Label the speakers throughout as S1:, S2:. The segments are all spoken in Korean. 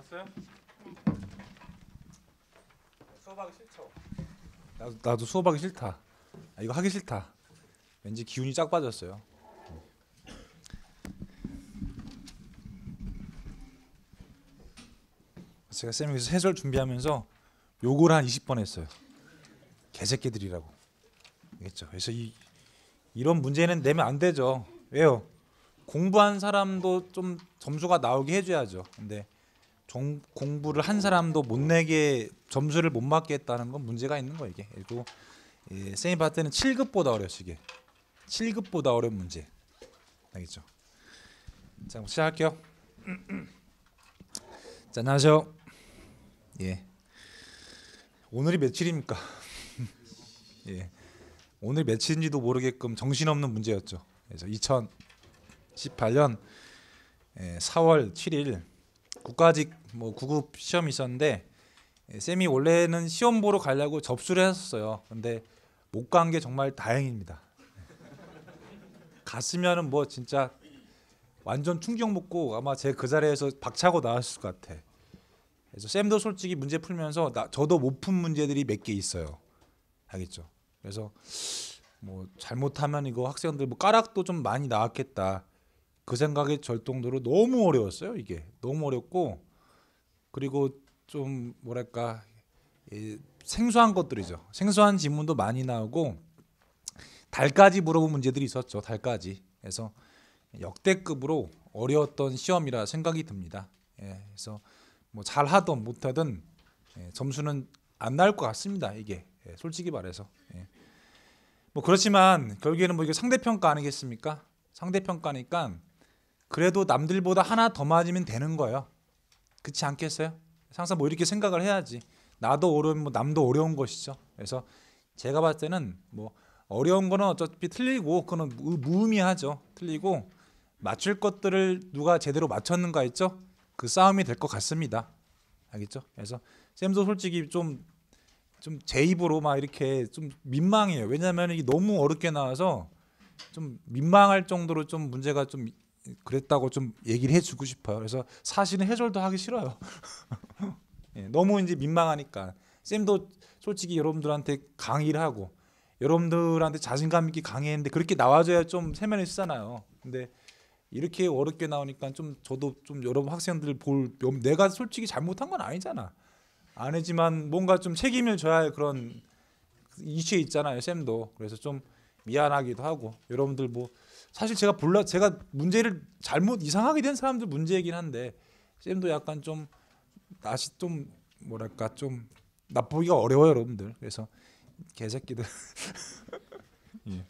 S1: 알았어요? 수업하기 싫죠.
S2: 나도, 나도 수업하기 싫다. 아, 이거 하기 싫다. 왠지 기운이 쫙 빠졌어요. 제가 그래서 해설 준비하면서 욕을 한 20번 했어요. 개새끼들이라고. 알겠죠? 그래서 이 이런 문제는 내면 안 되죠. 왜요? 공부한 사람도 좀 점수가 나오게 해줘야죠. 근데 종, 공부를 한 사람도 못 내게 점수를 못 맞게 했다는 건 문제가 있는 거 이게. 그리고 예, 쌤이 봤을 때는 7급보다 어려웠어 이게. 7급보다 어려운 문제. 알겠죠? 자, 시작할게요. 자, 안녕하세요. 예. 오늘이 며칠입니까? 예. 오늘 며칠인지도 모르게끔 정신없는 문제였죠. 그래서 2018년 4월 7일 국가직 뭐 9급 시험이 있었는데 예, 쌤이 원래는 시험 보러 가려고 접수를 했었어요. 근데 못 간 게 정말 다행입니다. 갔으면은 뭐 진짜 완전 충격 먹고 아마 제 그 자리에서 박차고 나왔을 것 같아. 그래서 쌤도 솔직히 문제 풀면서 나, 저도 못 푼 문제들이 몇 개 있어요. 알겠죠? 그래서 뭐 잘못하면 이거 학생들 뭐 까락도 좀 많이 나왔겠다. 그 생각이 절 정도로 너무 어려웠어요. 이게 너무 어렵고 그리고 좀 뭐랄까 이 생소한 것들이죠. 생소한 지문도 많이 나오고 달까지 물어본 문제들이 있었죠. 달까지. 그래서 역대급으로 어려웠던 시험이라 생각이 듭니다. 예, 그래서 뭐 잘하든 못하든 예, 점수는 안 나올 것 같습니다. 이게 예, 솔직히 말해서. 예. 뭐 그렇지만 결국에는 뭐 이게 상대평가 아니겠습니까? 상대평가니까 그래도 남들보다 하나 더 맞으면 되는 거예요. 그렇지 않겠어요? 항상 뭐 이렇게 생각을 해야지. 나도 어려우면 뭐 남도 어려운 것이죠. 그래서 제가 봤을 때는 뭐 어려운 거는 어차피 틀리고 그거는 무- 무의미하죠. 틀리고 맞출 것들을 누가 제대로 맞췄는가 있죠? 그 싸움이 될 것 같습니다. 알겠죠? 그래서 쌤도 솔직히 좀 좀 제 입으로 막 이렇게 좀 민망해요. 왜냐하면 이게 너무 어렵게 나와서 좀 민망할 정도로 좀 문제가 좀 그랬다고 좀 얘기를 해주고 싶어요. 그래서 사실은 해설도 하기 싫어요. 예, 너무 이제 민망하니까 쌤도 솔직히 여러분들한테 강의를 하고 여러분들한테 자신감 있게 강의했는데 그렇게 나와줘야 좀 세면이 쓰잖아요. 근데 이렇게 어렵게 나오니까 좀 저도 좀 여러분 학생들 볼 내가 솔직히 잘못한 건 아니잖아. 아니지만 뭔가 좀 책임을 져야 할 그런 이슈에 있잖아요, 쌤도. 그래서 좀 미안하기도 하고 여러분들 뭐 사실 제가 불러 제가 문제를 잘못 이상하게 된 사람들 문제이긴 한데 쌤도 약간 좀 다시 좀 뭐랄까 좀 나쁘기가 어려워요, 여러분들. 그래서 개새끼들. 예.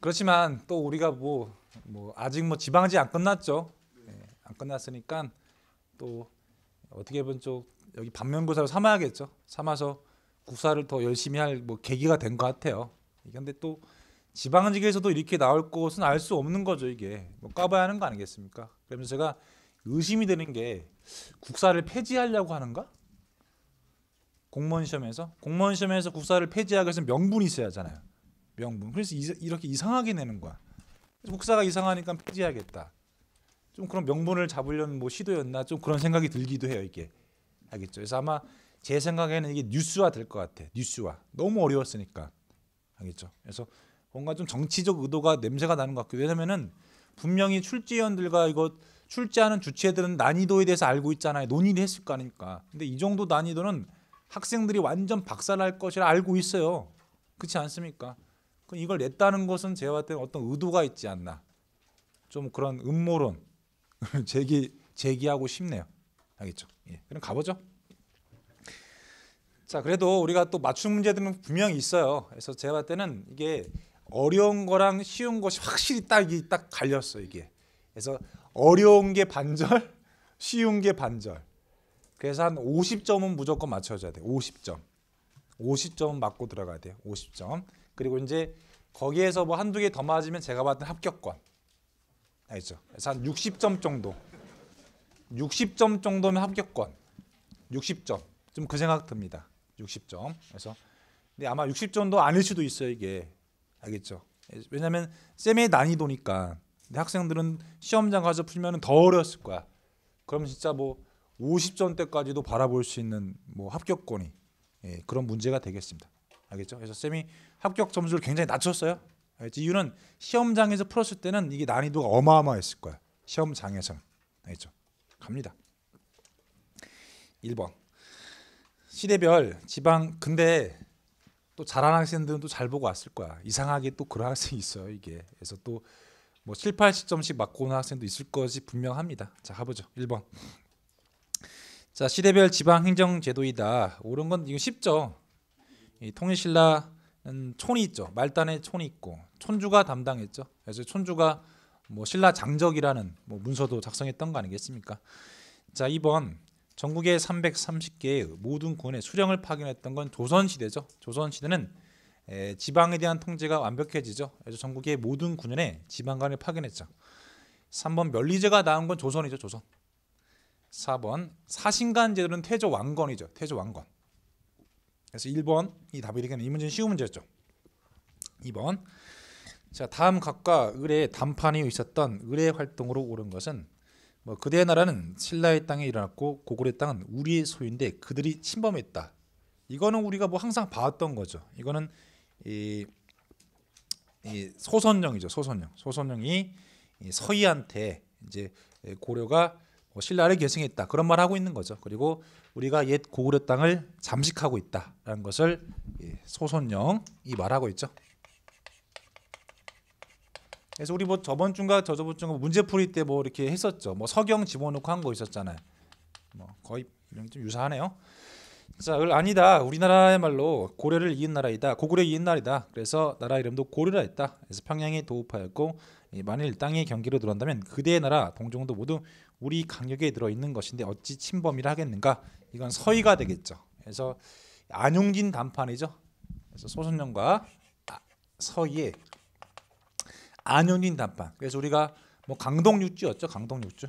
S2: 그렇지만 또 우리가 뭐, 뭐 아직 뭐 지방지 안 끝났죠. 예, 안 끝났으니까 또 어떻게 보면 좀 여기 반면교사로 삼아야겠죠. 삼아서 국사를 더 열심히 할 뭐 계기가 된 것 같아요. 근데 또 지방직에서도 이렇게 나올 것은 알 수 없는 거죠. 이게 뭐 까봐야 하는 거 아니겠습니까? 그러면서 제가 의심이 되는 게 국사를 폐지하려고 하는가? 공무원 시험에서 공무원 시험에서 국사를 폐지하기 위해서 명분이 있어야 하잖아요. 명분. 그래서 이, 이렇게 이상하게 내는 거야. 국사가 이상하니까 폐지하겠다. 좀 그런 명분을 잡으려는 뭐 시도였나 좀 그런 생각이 들기도 해요 이게 알겠죠. 그래서 아마 제 생각에는 이게 뉴스화 될 것 같아. 뉴스화 너무 어려웠으니까 알겠죠. 그래서 뭔가 좀 정치적 의도가 냄새가 나는 것 같고 왜냐면은 분명히 출제위원들과 이거 출제하는 주체들은 난이도에 대해서 알고 있잖아요. 논의를 했을 거 아닙니까. 근데 이 정도 난이도는 학생들이 완전 박살날 것이라 알고 있어요. 그렇지 않습니까? 그럼 이걸 냈다는 것은 제가 봤을 때는 어떤 의도가 있지 않나. 좀 그런 음모론 제기 제기하고 싶네요. 알겠죠? 예. 그럼 가보죠. 자, 그래도 우리가 또 맞춤 문제들은 분명히 있어요. 그래서 제가 봤을 때는 이게 어려운 거랑 쉬운 것이 확실히 딱이 딱 갈렸어 이게. 그래서 어려운 게 반절, 쉬운 게 반절. 그래서 한 50점은 무조건 맞춰줘야 돼. 50점. 50점은 맞고 들어가야 돼요. 50점. 그리고 이제 거기에서 뭐 한두 개 더 맞으면 제가 때 합격권. 알죠? 그래서 한 60점 정도. 60점 정도면 합격권. 60점. 좀 그 생각 듭니다. 60점. 그래서 근데 아마 60점도 아닐 수도 있어요, 이게. 알겠죠? 왜냐면 쌤의 난이도니까. 학생들은 시험장 가서 풀면 더 어려웠을 거야. 그럼 진짜 뭐 50점대까지도 바라볼 수 있는 뭐 합격권이 예, 그런 문제가 되겠습니다. 알겠죠? 그래서 쌤이 합격 점수를 굉장히 낮췄어요. 알겠지? 이유는 시험장에서 풀었을 때는 이게 난이도가 어마어마했을 거야. 시험장에서는 알겠죠? 갑니다. 1번 시대별 지방 근데 또 잘하는 학생들은 또 잘 보고 왔을 거야. 이상하게 또 그런 학생이 있어요. 이게 그래서 또 뭐 7, 80점씩 맞고 오는 학생도 있을 것이 분명합니다. 자 가보죠. 1번 자 시대별 지방 행정 제도이다. 옳은 건 이거 쉽죠. 이 통일신라는 촌이 있죠. 말단에 촌이 있고 촌주가 담당했죠. 그래서 촌주가 뭐 신라 장적이라는 뭐 문서도 작성했던 거 아니겠습니까? 자 2번 전국의 330개의 모든 군의 수령을 파견했던 건 조선 시대죠. 조선 시대는 에, 지방에 대한 통제가 완벽해지죠. 그래서 전국의 모든 군현에 지방관을 파견했죠. 3번 면리제가 나온 건 조선이죠. 조선. 4번 사신간 제도는 태조 왕건이죠. 태조 왕건. 그래서 1번 이 답이 되겠네. 이 문제는 쉬운 문제였죠. 2번 자 다음 각과 을의 단판이 있었던 을의 활동으로 옳은 것은 뭐 그대의 나라는 신라의 땅에 일어났고 고구려의 땅은 우리의 소유인데 그들이 침범했다. 이거는 우리가 뭐 항상 봐왔던 거죠. 이거는 이, 이 소선령이죠. 소선령. 소선령이 이 서희한테 이제 고려가 뭐 신라를 계승했다 그런 말 하고 있는 거죠. 그리고 우리가 옛 고구려 땅을 잠식하고 있다라는 것을 이 소선령이 말하고 있죠. 그래서 우리 뭐 저번 주인가 저저번 주인가 문제 풀이 때 뭐 이렇게 했었죠. 뭐 서경 집어넣고 한 거 있었잖아요. 뭐 거의 좀 유사하네요. 자, 을 아니다. 우리나라의 말로 고려를 이은 나라이다. 고구려 이은 나라이다. 그래서 나라 이름도 고려라 했다. 그래서 평양에 도읍하였고 이 만일 땅의 경기로 들어온다면 그대의 나라 동종도 모두 우리 강력에 들어 있는 것인데 어찌 침범이라 하겠는가? 이건 서의가 되겠죠. 그래서 안용진 단판이죠. 그래서 소선령과 아, 서의의 안용진 단판. 그래서 우리가 뭐 강동육주였죠. 강동육주.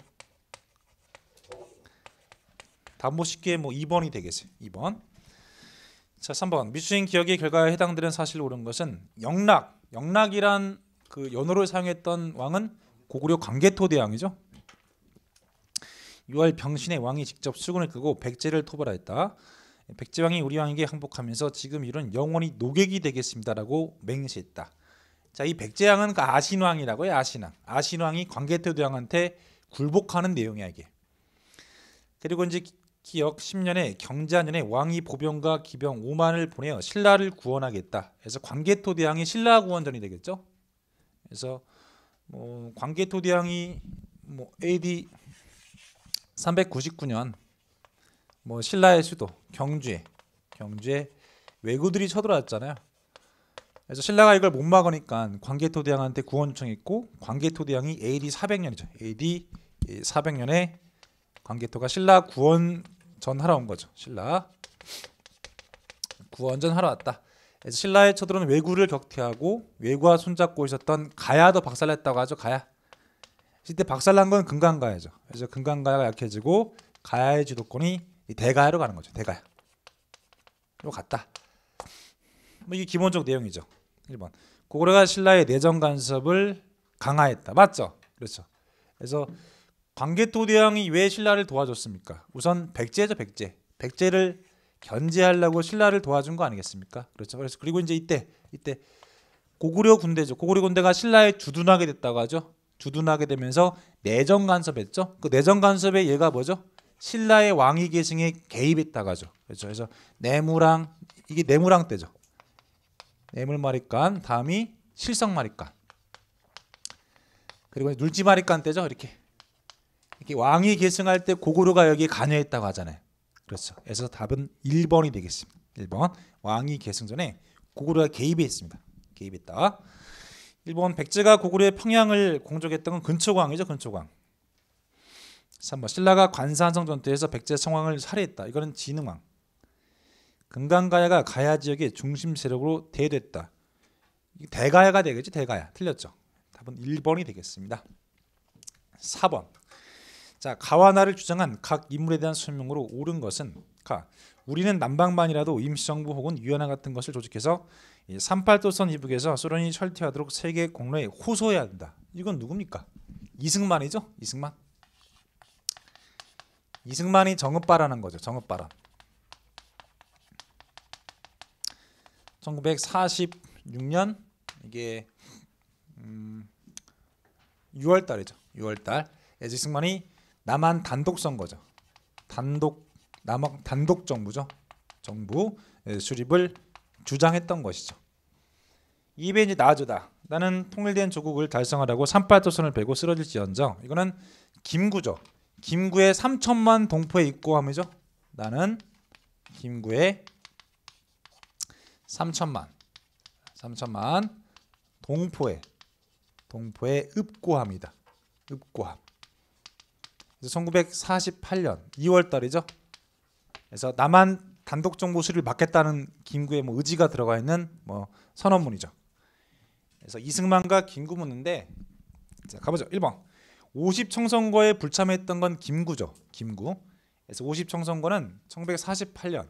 S2: 답뭐 쉽게 뭐 2번이 되겠어요. 2번. 자, 3번. 미수행 기억의 결과에 해당되는 사실 옳은 것은 영락. 영락이란 그 연호를 사용했던 왕은 고구려 광개토 대왕이죠. 6월 병신의 왕이 직접 수군을 끄고 백제를 토벌하였다. 백제왕이 우리 왕에게 항복하면서 지금 이런 영원히 노객이 되겠습니다라고 맹세했다. 자, 이 백제왕은 그 아신왕이라고요. 아신왕. 아신왕이 광개토 대왕한테 굴복하는 내용이야 이게. 그리고 이제 기억 10년에 경자년에 왕이 보병과 기병 5만을 보내어 신라를 구원하겠다. 그래서 광개토 대왕이 신라 구원전이 되겠죠. 그래서 뭐 광개토 대왕이 뭐 AD 399년 뭐 신라의 수도 경주에 경주에 왜구들이 쳐들어왔잖아요. 그래서 신라가 이걸 못 막으니까 광개토 대왕한테 구원 요청했고 광개토 대왕이 AD 400년이죠. AD 400년에 광개토가 신라 구원 전 하러 온 거죠. 신라 구원 전 하러 왔다. 그래서 신라의 쳐들어온 왜구를 격퇴하고 왜구와 손잡고 있었던 가야도 박살냈다고 하죠. 가야. 이때 박살난 건 금강가야죠. 그래서 금강가야가 약해지고 가야의 주도권이 대가야로 가는 거죠. 대가야. 로 갔다. 뭐 이게 기본적 내용이죠. 1번. 고구려가 신라의 내정 간섭을 강화했다. 맞죠? 그렇죠. 그래서 광개토 대왕이 왜 신라를 도와줬습니까? 우선 백제죠, 백제. 백제를 견제하려고 신라를 도와준 거 아니겠습니까? 그렇죠. 그래서 그리고 이제 이때 이때 고구려 군대죠. 고구려 군대가 신라에 주둔하게 됐다고 하죠. 주둔하게 되면서 내정 간섭했죠. 그 내정 간섭의 예가 뭐죠? 신라의 왕위 계승에 개입했다고 하죠. 그렇죠. 그래서 내무랑 이게 내무랑 때죠. 내물마리간 다음이 실성마리간 그리고 눌지마리간 때죠. 이렇게 이렇게 왕위 계승할 때 고구려가 여기에 관여했다고 하잖아요. 그렇죠. 그래서 답은 1번이 되겠습니다. 1번 왕위 계승 전에 고구려가 개입했습니다. 개입했다. 1번 백제가 고구려의 평양을 공적했던 건 근초광이죠. 근초광. 3번 신라가 관사한성 전투에서 백제 성왕을 살해했다. 이거는 진흥왕. 금강가야가 가야 지역의 중심 세력으로 대됐다. 대가야가 되겠지. 대가야. 틀렸죠. 답은 1번이 되겠습니다. 4번 자 가와나를 주장한 각 인물에 대한 설명으로 옳은 것은 가 우리는 남방반이라도 임시정부 혹은 위원회 같은 것을 조직해서 38도선 이북에서 소련이 철퇴하도록 세계 공로에 호소해야 한다. 이건 누굽니까? 이승만이죠. 이승만. 이승만이 정읍발언한 거죠. 정읍발언. 1946년 이게 음, 6월 달이죠. 6월 달. 이승만이 남한 단독 선거죠. 단독 남한 단독 정부죠. 정부 예, 수립을 주장했던 것이죠. 이에 이제 나아주다. 나는 통일된 조국을 달성하라고 산팔도선을 베고 쓰러질지언정. 이거는 김구죠. 김구의 3천만 동포의 입고함이죠. 나는 김구의 3천만 3천만 동포의 동포의 읍고함이다. 읍고함. 그래서 1948년 2월 달이죠. 그래서 남한 단독 정부 수립을 막겠다는 김구의 뭐 의지가 들어가 있는 뭐 선언문이죠. 그래서 이승만과 김구 묻는데 자, 가보죠. 1번. 50 총선거에 불참했던 건 김구죠. 김구. 그래서 50 총선거는 1948년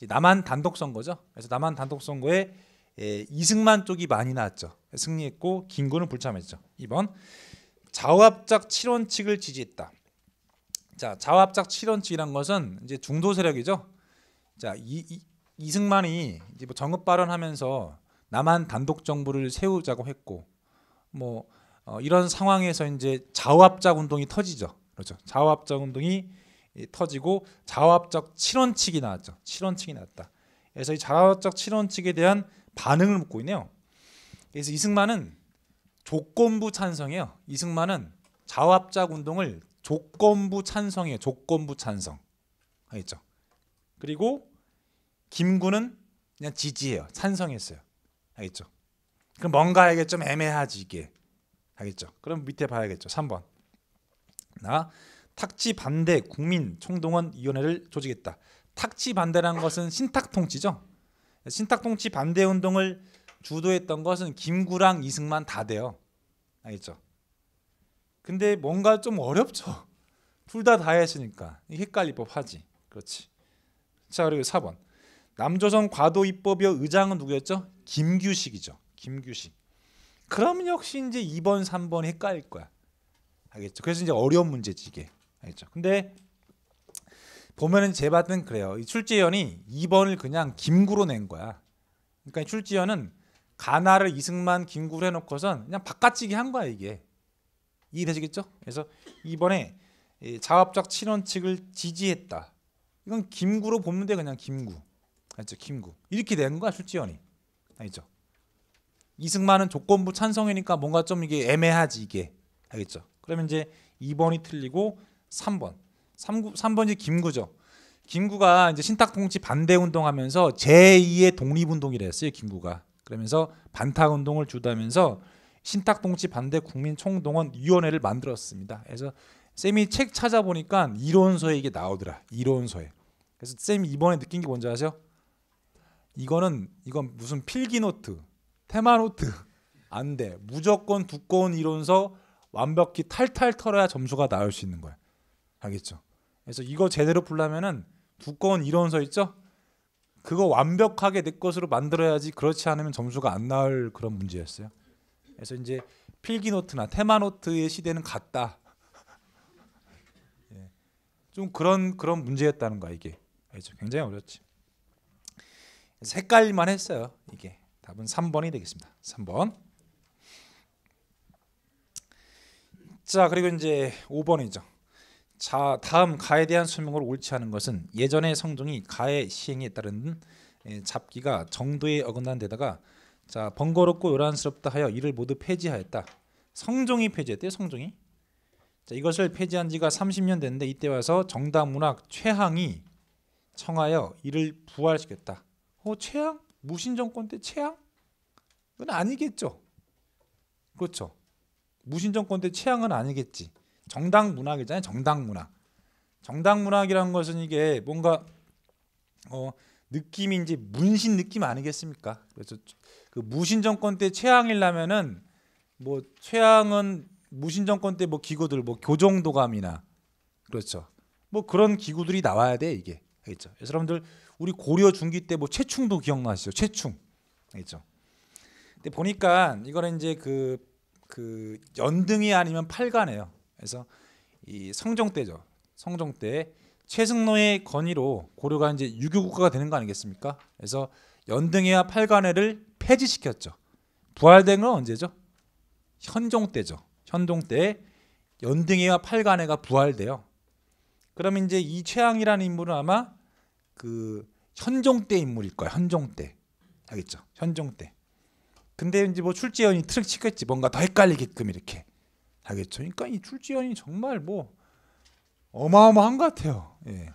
S2: 남한 단독 선거죠. 그래서 남한 단독 선거에 예, 이승만 쪽이 많이 나왔죠. 승리했고 김구는 불참했죠. 2번. 자화합작 7원칙을 지지했다. 자, 자화합작 7원칙이란 것은 이제 중도 세력이죠. 자, 이, 이 이승만이 이제 뭐 정읍 발언하면서 남한 단독 정부를 세우자고 했고 뭐 어, 이런 상황에서 이제 자화합작 운동이 터지죠. 그렇죠. 자화합작 운동이 이, 터지고 자화합작 7원칙이 나왔죠. 7원칙이 나왔다. 그래서 이 자화합작 7원칙에 대한 반응을 묻고 있네요. 그래서 이승만은 조건부 찬성이에요. 이승만은 자화합작 운동을 조건부 찬성이에요. 조건부 찬성. 알겠죠? 그리고 김구는 그냥 지지해요. 찬성했어요. 알겠죠? 그럼 뭔가 이게 좀 애매하지 이게. 알겠죠? 그럼 밑에 봐야겠죠. 3번. 나 탁지 반대 국민 총동원 위원회를 조직했다. 탁지 반대라는 것은 신탁 통치죠. 신탁 통치 반대 운동을 주도했던 것은 김구랑 이승만 다 돼요. 알겠죠? 근데 뭔가 좀 어렵죠. 둘 다다 했으니까 헷갈릴 법하지. 그렇지. 자 그리고 4번. 남조선 과도 입법위원 의장은 누구였죠? 김규식이죠. 김규식. 그러면 역시 이제 2번, 3번 헷갈릴 거야. 알겠죠? 그래서 이제 어려운 문제지 이게. 알겠죠? 근데 보면은 제 봤은 그래요. 이 출제위원이 2번을 그냥 김구로 낸 거야. 그러니까 출제위원은 가나를 이승만, 김구로 해놓고선 그냥 바깥치기 한 거야 이게. 이해되시겠죠? 그래서 이번에 자합적 친원칙을 지지했다. 이건 김구로 보는데 그냥 김구. 알죠? 김구. 이렇게 된 거야 출제위원이. 알죠? 이승만은 조건부 찬성이니까 뭔가 좀 이게 애매하지 이게. 알겠죠? 그러면 이제 2번이 틀리고 3번. 3구, 3번이 김구죠. 김구가 이제 신탁통치 반대 운동하면서 제2의 독립운동이라 했어요. 김구가. 그러면서 반탁 운동을 주도하면서 신탁통치 반대 국민총동원 위원회를 만들었습니다. 그래서 쌤이 책 찾아보니까 이론서에 이게 나오더라. 이론서에. 그래서 쌤이 이번에 느낀 게 뭔지 아세요? 이거는 이건 무슨 필기 노트, 테마 노트 안 돼. 무조건 두꺼운 이론서 완벽히 탈탈 털어야 점수가 나올 수 있는 거야. 알겠죠? 그래서 이거 제대로 풀려면은 두꺼운 이론서 있죠? 그거 완벽하게 내 것으로 만들어야지 그렇지 않으면 점수가 안 나올 그런 문제였어요. 그래서 이제 필기 노트나 테마 노트의 시대는 갔다. 예. 좀 그런 그런 문제였다는 거야 이게. 알죠? 굉장히 어렵지. 헷갈릴만 했어요. 이게 답은 3번이 되겠습니다. 3번. 자 그리고 이제 5번이죠. 자 다음 가에 대한 설명을 옳지 않은 것은 예전의 성종이 가의 시행에 따른 예, 잡기가 정도에 어긋난 데다가 자 번거롭고 요란스럽다 하여 이를 모두 폐지하였다. 성종이 폐지했대요. 성종이. 자 이것을 폐지한 지가 30년 됐는데 이때 와서 정다문학 최항이 청하여 이를 부활시켰다. 어 최항? 무신 정권 때 최항? 그건 아니겠죠. 그렇죠. 무신 정권 때 최항은 아니겠지. 정당 문학이잖아요. 정당 문학. 정당 문학이라는 것은 이게 뭔가 어 이제 문신 느낌 아니겠습니까? 그래서 그 무신 정권 때 최항이라면은 뭐 최항은 무신 정권 때 뭐 기구들 뭐 교정도감이나 그렇죠. 뭐 그런 기구들이 나와야 돼 이게 알겠죠. 여러분들 우리 고려 중기 때 뭐 최충도 기억나시죠? 최충 알겠죠. 근데 보니까 이거는 이제 그 그 연등이 아니면 팔가네요. 그래서 이 성종 때죠. 성종 때 최승로의 건의로 고려가 이제 유교 국가가 되는 거 아니겠습니까? 그래서 연등회와 팔관회를 폐지시켰죠. 부활된 건 언제죠? 현종 때죠. 현종 때 연등회와 팔관회가 부활돼요. 그럼 이제 이 최양이라는 인물은 아마 그 현종 때 인물일 거야. 현종 때. 알겠죠? 현종 때. 근데 이제 뭐 출제위원이 트릭 치겠지. 뭔가 더 헷갈리게끔 이렇게. 알겠죠? 그러니까 이 출제위원이 정말 뭐 어마어마한 것 같아요. 예.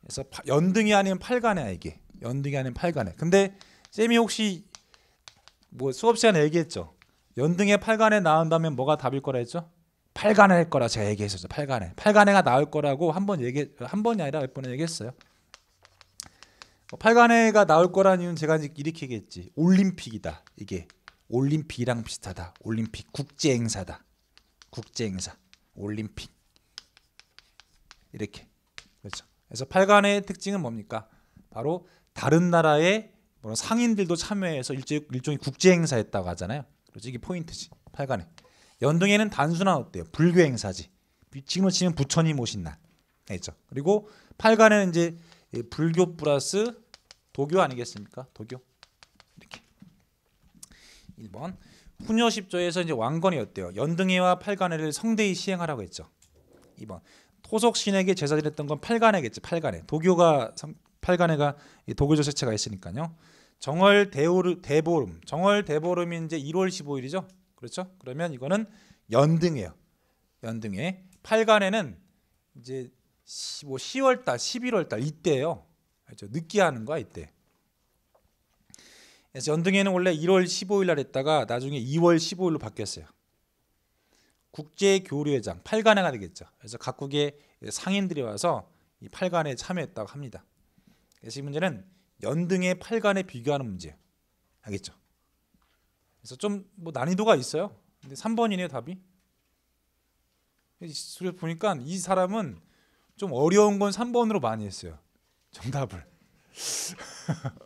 S2: 그래서 파- 연등회 아닌 팔관회야 이게. 연등회 아닌 팔관회. 근데 쌤이 혹시 뭐 수업 시간에 얘기했죠. 연등회 팔관회 나온다면 뭐가 답일 거라 했죠? 팔관회 할 거라 제가 얘기했었죠. 팔관회. 팔관회가 나올 거라고 한 번 얘기 한 번이 아니라 몇 번에 얘기했어요. 어, 팔간에가 나올 거라는 이유는 제가 이제 얘기했지. 올림픽이다. 이게 올림픽이랑 비슷하다. 올림픽 국제 행사다. 국제 행사. 올림픽. 이렇게. 그렇죠. 그래서 팔간의 특징은 뭡니까? 바로 다른 나라의 뭐 상인들도 참여해서 일종, 일종의 국제 행사했다고 하잖아요. 그래서 이게 포인트지. 팔간에. 연등에는 단순한 어때요? 불교 행사지. 지금으로 치면 부처님 오신 날. 알죠? 그리고 팔간에는 이제 이 불교 플러스 도교 아니겠습니까? 도교. 이렇게. 1번. 10조에서 이제 왕건이 어때요? 연등회와 팔간회를 성대히 시행하라고 했죠. 2번. 토속 신에게 제사 드렸던 건 팔간회겠지. 팔간회. 도교가 성, 팔간회가 이 도교조 세체가 있으니까요. 정월 대오르 대보름. 정월 대보름이 이제 1월 15일이죠. 그렇죠? 그러면 이거는 연등회요. 연등회. 팔간회는 이제 시, 뭐 10월 달, 11월 달 이때예요. 알죠? 늦게 하는 거야, 이때. 그래서 연등회는 원래 1월 15일 날 했다가 나중에 2월 15일로 바뀌었어요. 국제 교류회장 8간회가 되겠죠. 그래서 각국의 상인들이 와서 이 8간에 참여했다고 합니다. 그래서 이 문제는 연등의 8간에 비교하는 문제예요. 알겠죠? 그래서 좀 뭐 난이도가 있어요. 근데 3번이네요, 답이. 그래서 보니까 이 사람은 좀 어려운 건 3번으로 많이 했어요. 정답을.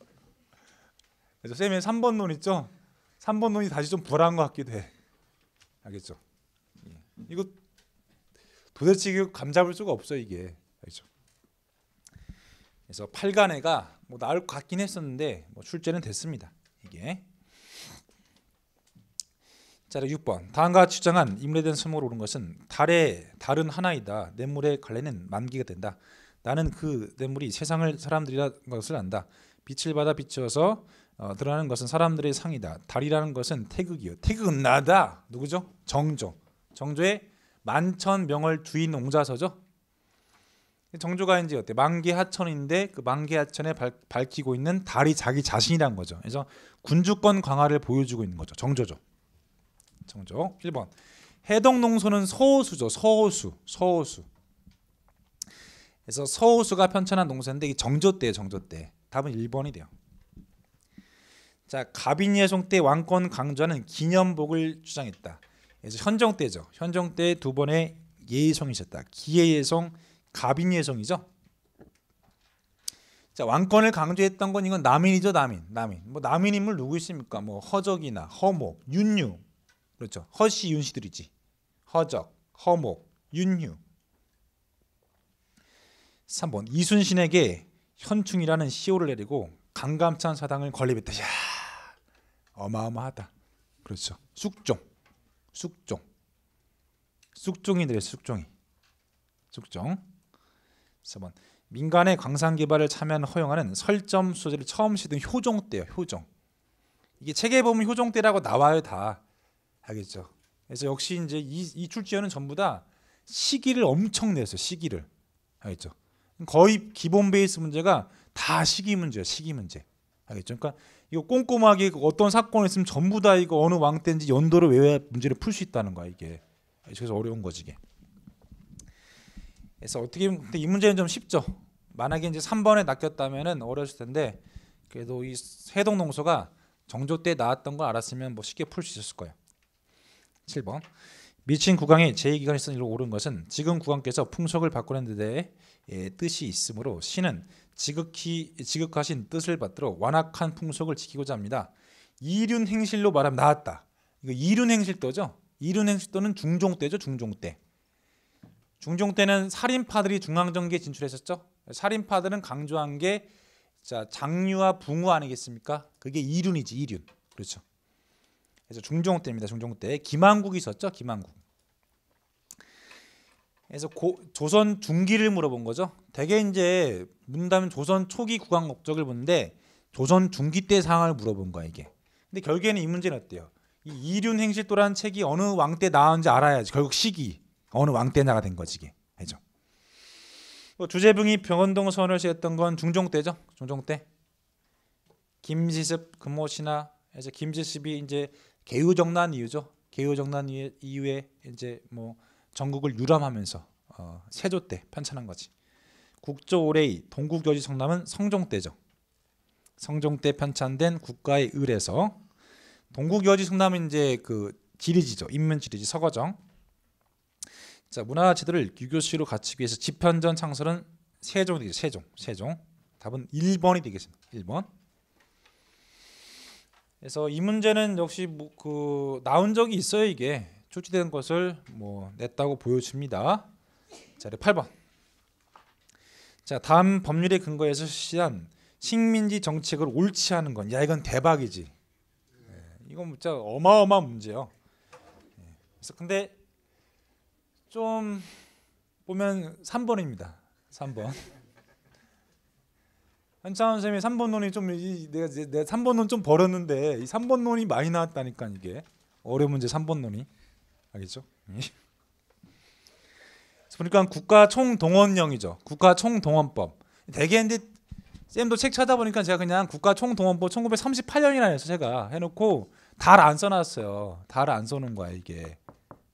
S2: 그래서 쌤의 3번 논 있죠? 3번 논이 다시 좀 불안한 것 같기도 해. 알겠죠? 예. 이거 도대체 이거 감 잡을 수가 없어 이게. 알죠? 그래서 8간회가 뭐 나올 것 같긴 했었는데 뭐 출제는 됐습니다. 이게. 자, 6번. 다음과 주장한 대한 설명을 옳은 것은 달의 달은 하나이다. 냇물의 갈래는 만기가 된다. 나는 그 냇물이 세상을 사람들이라는 것을 안다. 빛을 받아 비추어서 어, 드러나는 것은 사람들의 상이다. 달이라는 것은 태극이요. 태극은 나다. 누구죠? 정조. 정조의 만천명월 주인 옹자서죠. 정조가 이제 어때? 만개하천인데 그 만개하천에 발, 밝히고 있는 달이 자기 자신이란 거죠. 그래서 군주권 강화를 보여주고 있는 거죠. 정조죠. 정조. 1번. 해동 농소는 서호수죠. 서호수. 서호수. 그래서 서호수가 편찬한 농사인데 이 정조 때예요. 정조 때. 답은 1번이 돼요. 자, 가빈예송 때 왕권 강조하는 기념복을 주장했다. 그래서 현종 때죠. 현종 때 두 번의 예의송이 있었다. 기예예송, 가빈예송이죠. 자, 왕권을 강조했던 건 이건 남인이죠, 남인. 남인. 뭐 남인 인물 누구 있습니까? 뭐 허적이나 허목, 윤유. 그렇죠. 허씨 윤씨들이지. 허적, 허목, 윤유. 3번 이순신에게 현충이라는 시호를 내리고 강감찬 사당을 건립했다. 야, 어마어마하다. 그렇죠. 숙종, 숙종이 되래 숙종이, 숙종. 4번 민간의 광산 개발을 참여하는 허용하는 설점 소재를 처음 시든 효종 때요. 효종. 이게 책에 보면 효종 때라고 나와요 다. 알겠죠. 그래서 역시 이제 이, 이 출제는 전부 다 시기를 엄청 냈어요. 시기를. 알겠죠. 거의 기본 베이스 문제가 다 시기 문제야. 시기 문제. 알겠죠? 그러니까 이거 꼼꼼하게 어떤 사건이 있으면 전부 다 이거 어느 왕 때인지 연도를 외워야 문제를 풀 수 있다는 거야 이게. 그래서 어려운 거지 이게. 그래서 어떻게 보면 이 문제는 좀 쉽죠. 만약에 이제 3번에 낚였다면은 어려웠을 텐데 그래도 이 해동농서가 정조 때 나왔던 걸 알았으면 뭐 쉽게 풀 수 있었을 거예요. 7번 밑줄 친 국왕의 재위 기간에 있었던 일로 옳은 것은 지금 국왕께서 풍속을 바꾸는 데 예, 뜻이 있으므로 신은 지극히 지극하신 뜻을 받들어 완악한 풍속을 지키고자 합니다. 이륜 행실로 말하면 나왔다. 이거 이륜 행실도죠. 이륜 행실도는 중종 때죠. 중종 때. 중종 때는 살인파들이 중앙정계에 진출했었죠. 살인파들은 강조한 게 자, 장류와 붕우 아니겠습니까? 그게 이륜이지 이륜. 그렇죠. 그래서 중종 때입니다. 중종 때 김한국이 있었죠. 김한국. 그래서 고, 조선 중기를 물어본 거죠. 대개 이제 문다면 조선 초기 국왕 업적을 보는데 조선 중기 때 상황을 물어본 거야 이게. 근데 결국에는 이 문제는 어때요? 이 이륜 행실도라는 책이 어느 왕 때 나왔는지 알아야지. 결국 시기 어느 왕 때 나가 된 거지 이게. 알죠? 뭐 주재붕이 병원동 선을 시했던 건 중종 때죠. 중종 때. 김지습 금호신하 해서 김지습이 이제 개유정난 이후죠. 개유정난 이후- 이후에 이제 뭐 전국을 유람하면서 어, 세조 때 편찬한 거지. 국조 올해의 동국여지 성남은 성종 때죠. 성종 때 편찬된 국가의 을에서 동국여지 성남은 이제 그 지리지죠. 인문 지리지 서거정. 자 문화 지도를 유교시로 갖추기 위해서 집현전 창설은 세종이 되겠죠. 세종. 세종. 답은 1번이 되겠습니다. 1번. 그래서 이 문제는 역시 뭐 그 나온 적이 있어요 이게 출제된 것을 뭐 냈다고 보여집니다. 자, 8번. 자, 다음 법률의 근거에서 실시한 식민지 정책을 옳지 않은 건, 야 이건 대박이지. 예, 이건 진짜 어마어마한 문제요. 예, 그래서 근데 좀 보면 3번입니다. 3번. 한창원 선생님이 3번 논이 좀 이, 내가 내가 3번 논 좀 버렸는데 이 3번 논이 많이 나왔다니까 이게 어려운 문제 3번 논이 알겠죠? 그래서 보니까 국가 총동원령이죠. 국가 총동원법. 대개 근데 쌤도 책 찾아보니까 제가 그냥 국가 총동원법 1938년이라 해서 제가 해놓고 달 안 써놨어요. 달 안 써놓은 거야 이게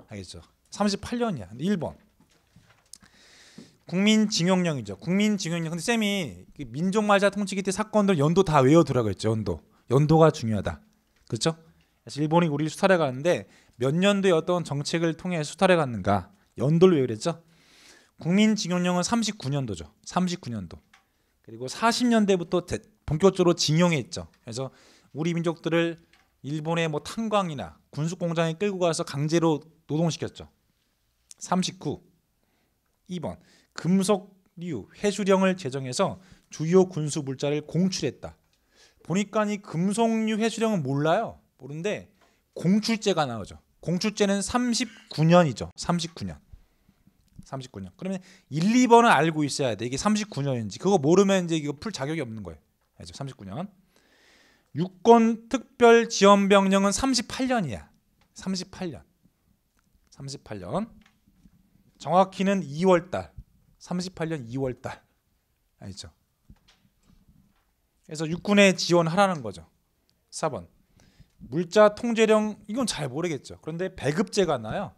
S2: 알겠죠? 38년이야. 1번. 국민징용령이죠. 국민징용령. 근데 쌤이 그 민족말자 통치기 때 사건들 연도 다 외워두라고 했죠. 연도. 연도가 중요하다. 그렇죠? 그래서 일본이 우리를 수탈해 가는데 몇 년도에 어떤 정책을 통해 수탈해 갔는가? 연도를 외우랬죠. 국민징용령은 39년도죠. 39년도. 그리고 40년대부터 대, 본격적으로 징용했죠. 그래서 우리 민족들을 일본의 뭐 탄광이나 군수 공장에 끌고 가서 강제로 노동시켰죠. 39. 2번. 금속류 회수령을 제정해서 주요 군수 물자를 공출했다. 보니까 이 금속류 회수령은 몰라요. 모르는데 공출제가 나오죠. 공출제는 39년이죠. 39년. 39년. 그러면 1, 2번은 알고 있어야 돼. 이게 39년인지. 그거 모르면 이제 이거 풀 자격이 없는 거예요. 알죠? 39년. 유권 특별 지원 병령은 38년이야. 38년. 38년. 정확히는 2월 달. 38년 2월 달. 알죠? 그래서 육군에 지원하라는 거죠. 4번. 물자 통제령 이건 잘 모르겠죠. 그런데 배급제가 나요.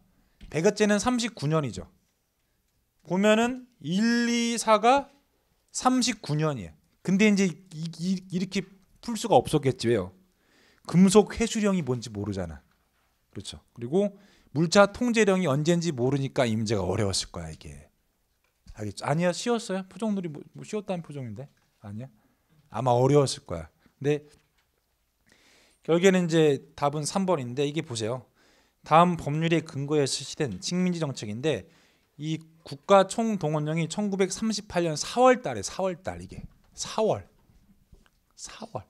S2: 배급제는 39년이죠. 보면은 1, 2, 4가 39년이에요. 근데 이제 이, 이, 이렇게 풀 수가 없었겠지 왜요? 금속 회수령이 뭔지 모르잖아. 그렇죠. 그리고 물자 통제령이 언제인지 모르니까 이 문제가 어려웠을 거야 이게. 알겠죠? 아니야 쉬웠어요. 표정들이 뭐, 뭐 쉬웠다는 표정인데 아니야. 아마 어려웠을 거야. 근데 결국에는 이제 답은 3번인데 이게 보세요. 다음 법률의 근거에 실시된 식민지 정책인데 이 국가 총동원령이 1938년 4월 달에 4월 달 이게 4월 4월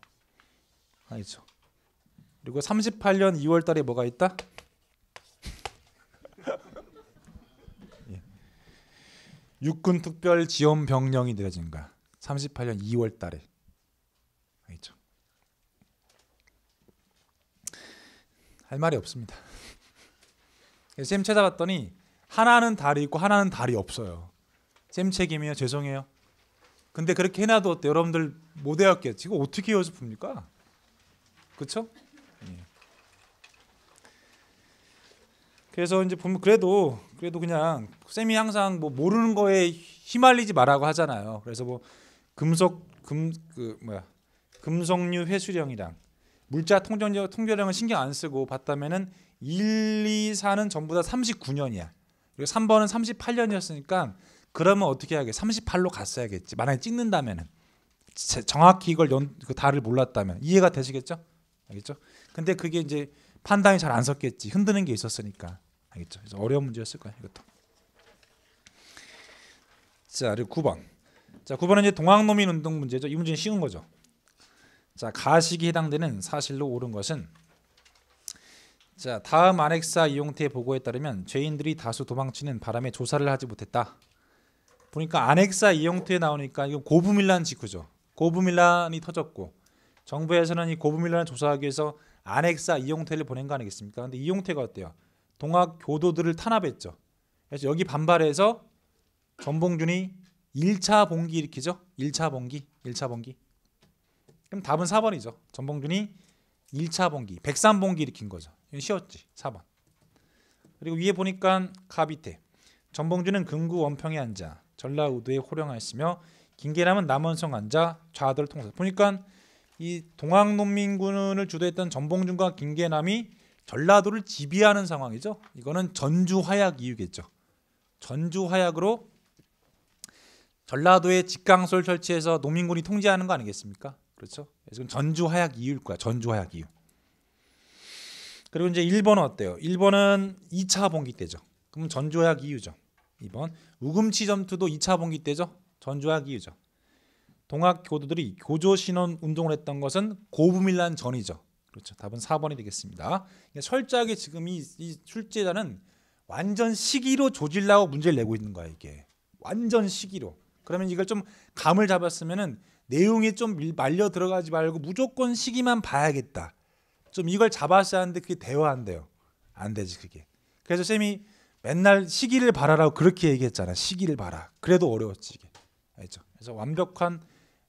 S2: 알죠? 그리고 38년 2월 달에 뭐가 있다? 예. 육군 특별 지원 병령이 내려진 거야. 38년 2월 달에. 알죠? 할 말이 없습니다. 쌤 찾아봤더니 하나는 달이 있고 하나는 달이 없어요. 쌤 책임이에요. 죄송해요. 근데 그렇게 해놔도 어때? 여러분들 못 외웠겠지. 이거 어떻게 풉니까? 그렇죠? 예. 그래서 이제 보면 그래도 그래도 그냥 쌤이 항상 뭐 모르는 거에 휘말리지 말라고 하잖아요. 그래서 뭐 금속 금 그 뭐야 금속류 회수령이랑 물자 통정력 통계령은 신경 안 쓰고 봤다면은 1, 2, 4는 전부 다 39년이야. 그리고 3번은 38년이었으니까 그러면 어떻게 해야겠? 38로 갔어야겠지. 만약에 찍는다면은 제- 정확히 이걸 연, 그 달을 몰랐다면 이해가 되시겠죠? 알겠죠? 근데 그게 이제 판단이 잘 안 섰겠지. 흔드는 게 있었으니까. 알겠죠? 그래서 어려운 문제였을 거야, 이것도. 자, 그리고 9번. 자, 9번은 이제 동학농민 운동 문제죠. 이 문제는 쉬운 거죠. 자, 가식이 해당되는 사실로 옳은 것은 자, 다음 안엑사 이용태 보고에 따르면 죄인들이 다수 도망치는 바람에 조사를 하지 못했다. 보니까 안엑사 이용태에 나오니까 이거 고부밀란 직후죠. 고부밀란이 터졌고 정부에서는 이 고부밀란을 조사하기 위해서 안엑사 이용태를 보낸 거 아니겠습니까? 근데 이용태가 어때요? 동학 교도들을 탄압했죠. 그래서 여기 반발해서 전봉준이 1차 봉기 일으키죠. 1차 봉기, 1차 봉기. 그럼 답은 4번이죠. 전봉준이 1차 봉기, 103봉기 일으킨 거죠. 이건 쉬웠지. 4번. 그리고 위에 보니까 가 밑에 전봉준은 금구 원평에 앉아 전라우도에 호령하였으며 김계남은 남원성 앉아 좌도를 통해서 보니까 이 동학농민군을 주도했던 전봉준과 김계남이 전라도를 지배하는 상황이죠. 이거는 전주 화약 이유겠죠. 전주 화약으로 전라도에 직강소를 설치해서 농민군이 통제하는 거 아니겠습니까? 그렇죠. 그래서 전주 화약 이유일 거야. 전주 화약 이유. 그리고 이제 1번은 어때요? 1번은 2차 봉기 때죠. 그럼 전주 화약 이유죠. 2번 우금치 점투도 2차 봉기 때죠. 전주 화약 이유죠. 동학 교도들이 교조 신원 운동을 했던 것은 고부밀란 전이죠. 그렇죠. 답은 4번이 되겠습니다. 철저하게 지금 이, 이 출제자는 완전 시기로 조질라고 문제를 내고 있는 거야 이게. 완전 시기로. 그러면 이걸 좀 감을 잡았으면은 내용이 좀 밀- 말려 들어가지 말고 무조건 시기만 봐야겠다. 좀 이걸 잡았어야 하는데 그게 대화한대요. 안 되지 그게. 그래서 쌤이 맨날 시기를 봐라라고 그렇게 얘기했잖아. 시기를 봐라. 그래도 어려웠지 이게. 알죠? 그래서 완벽한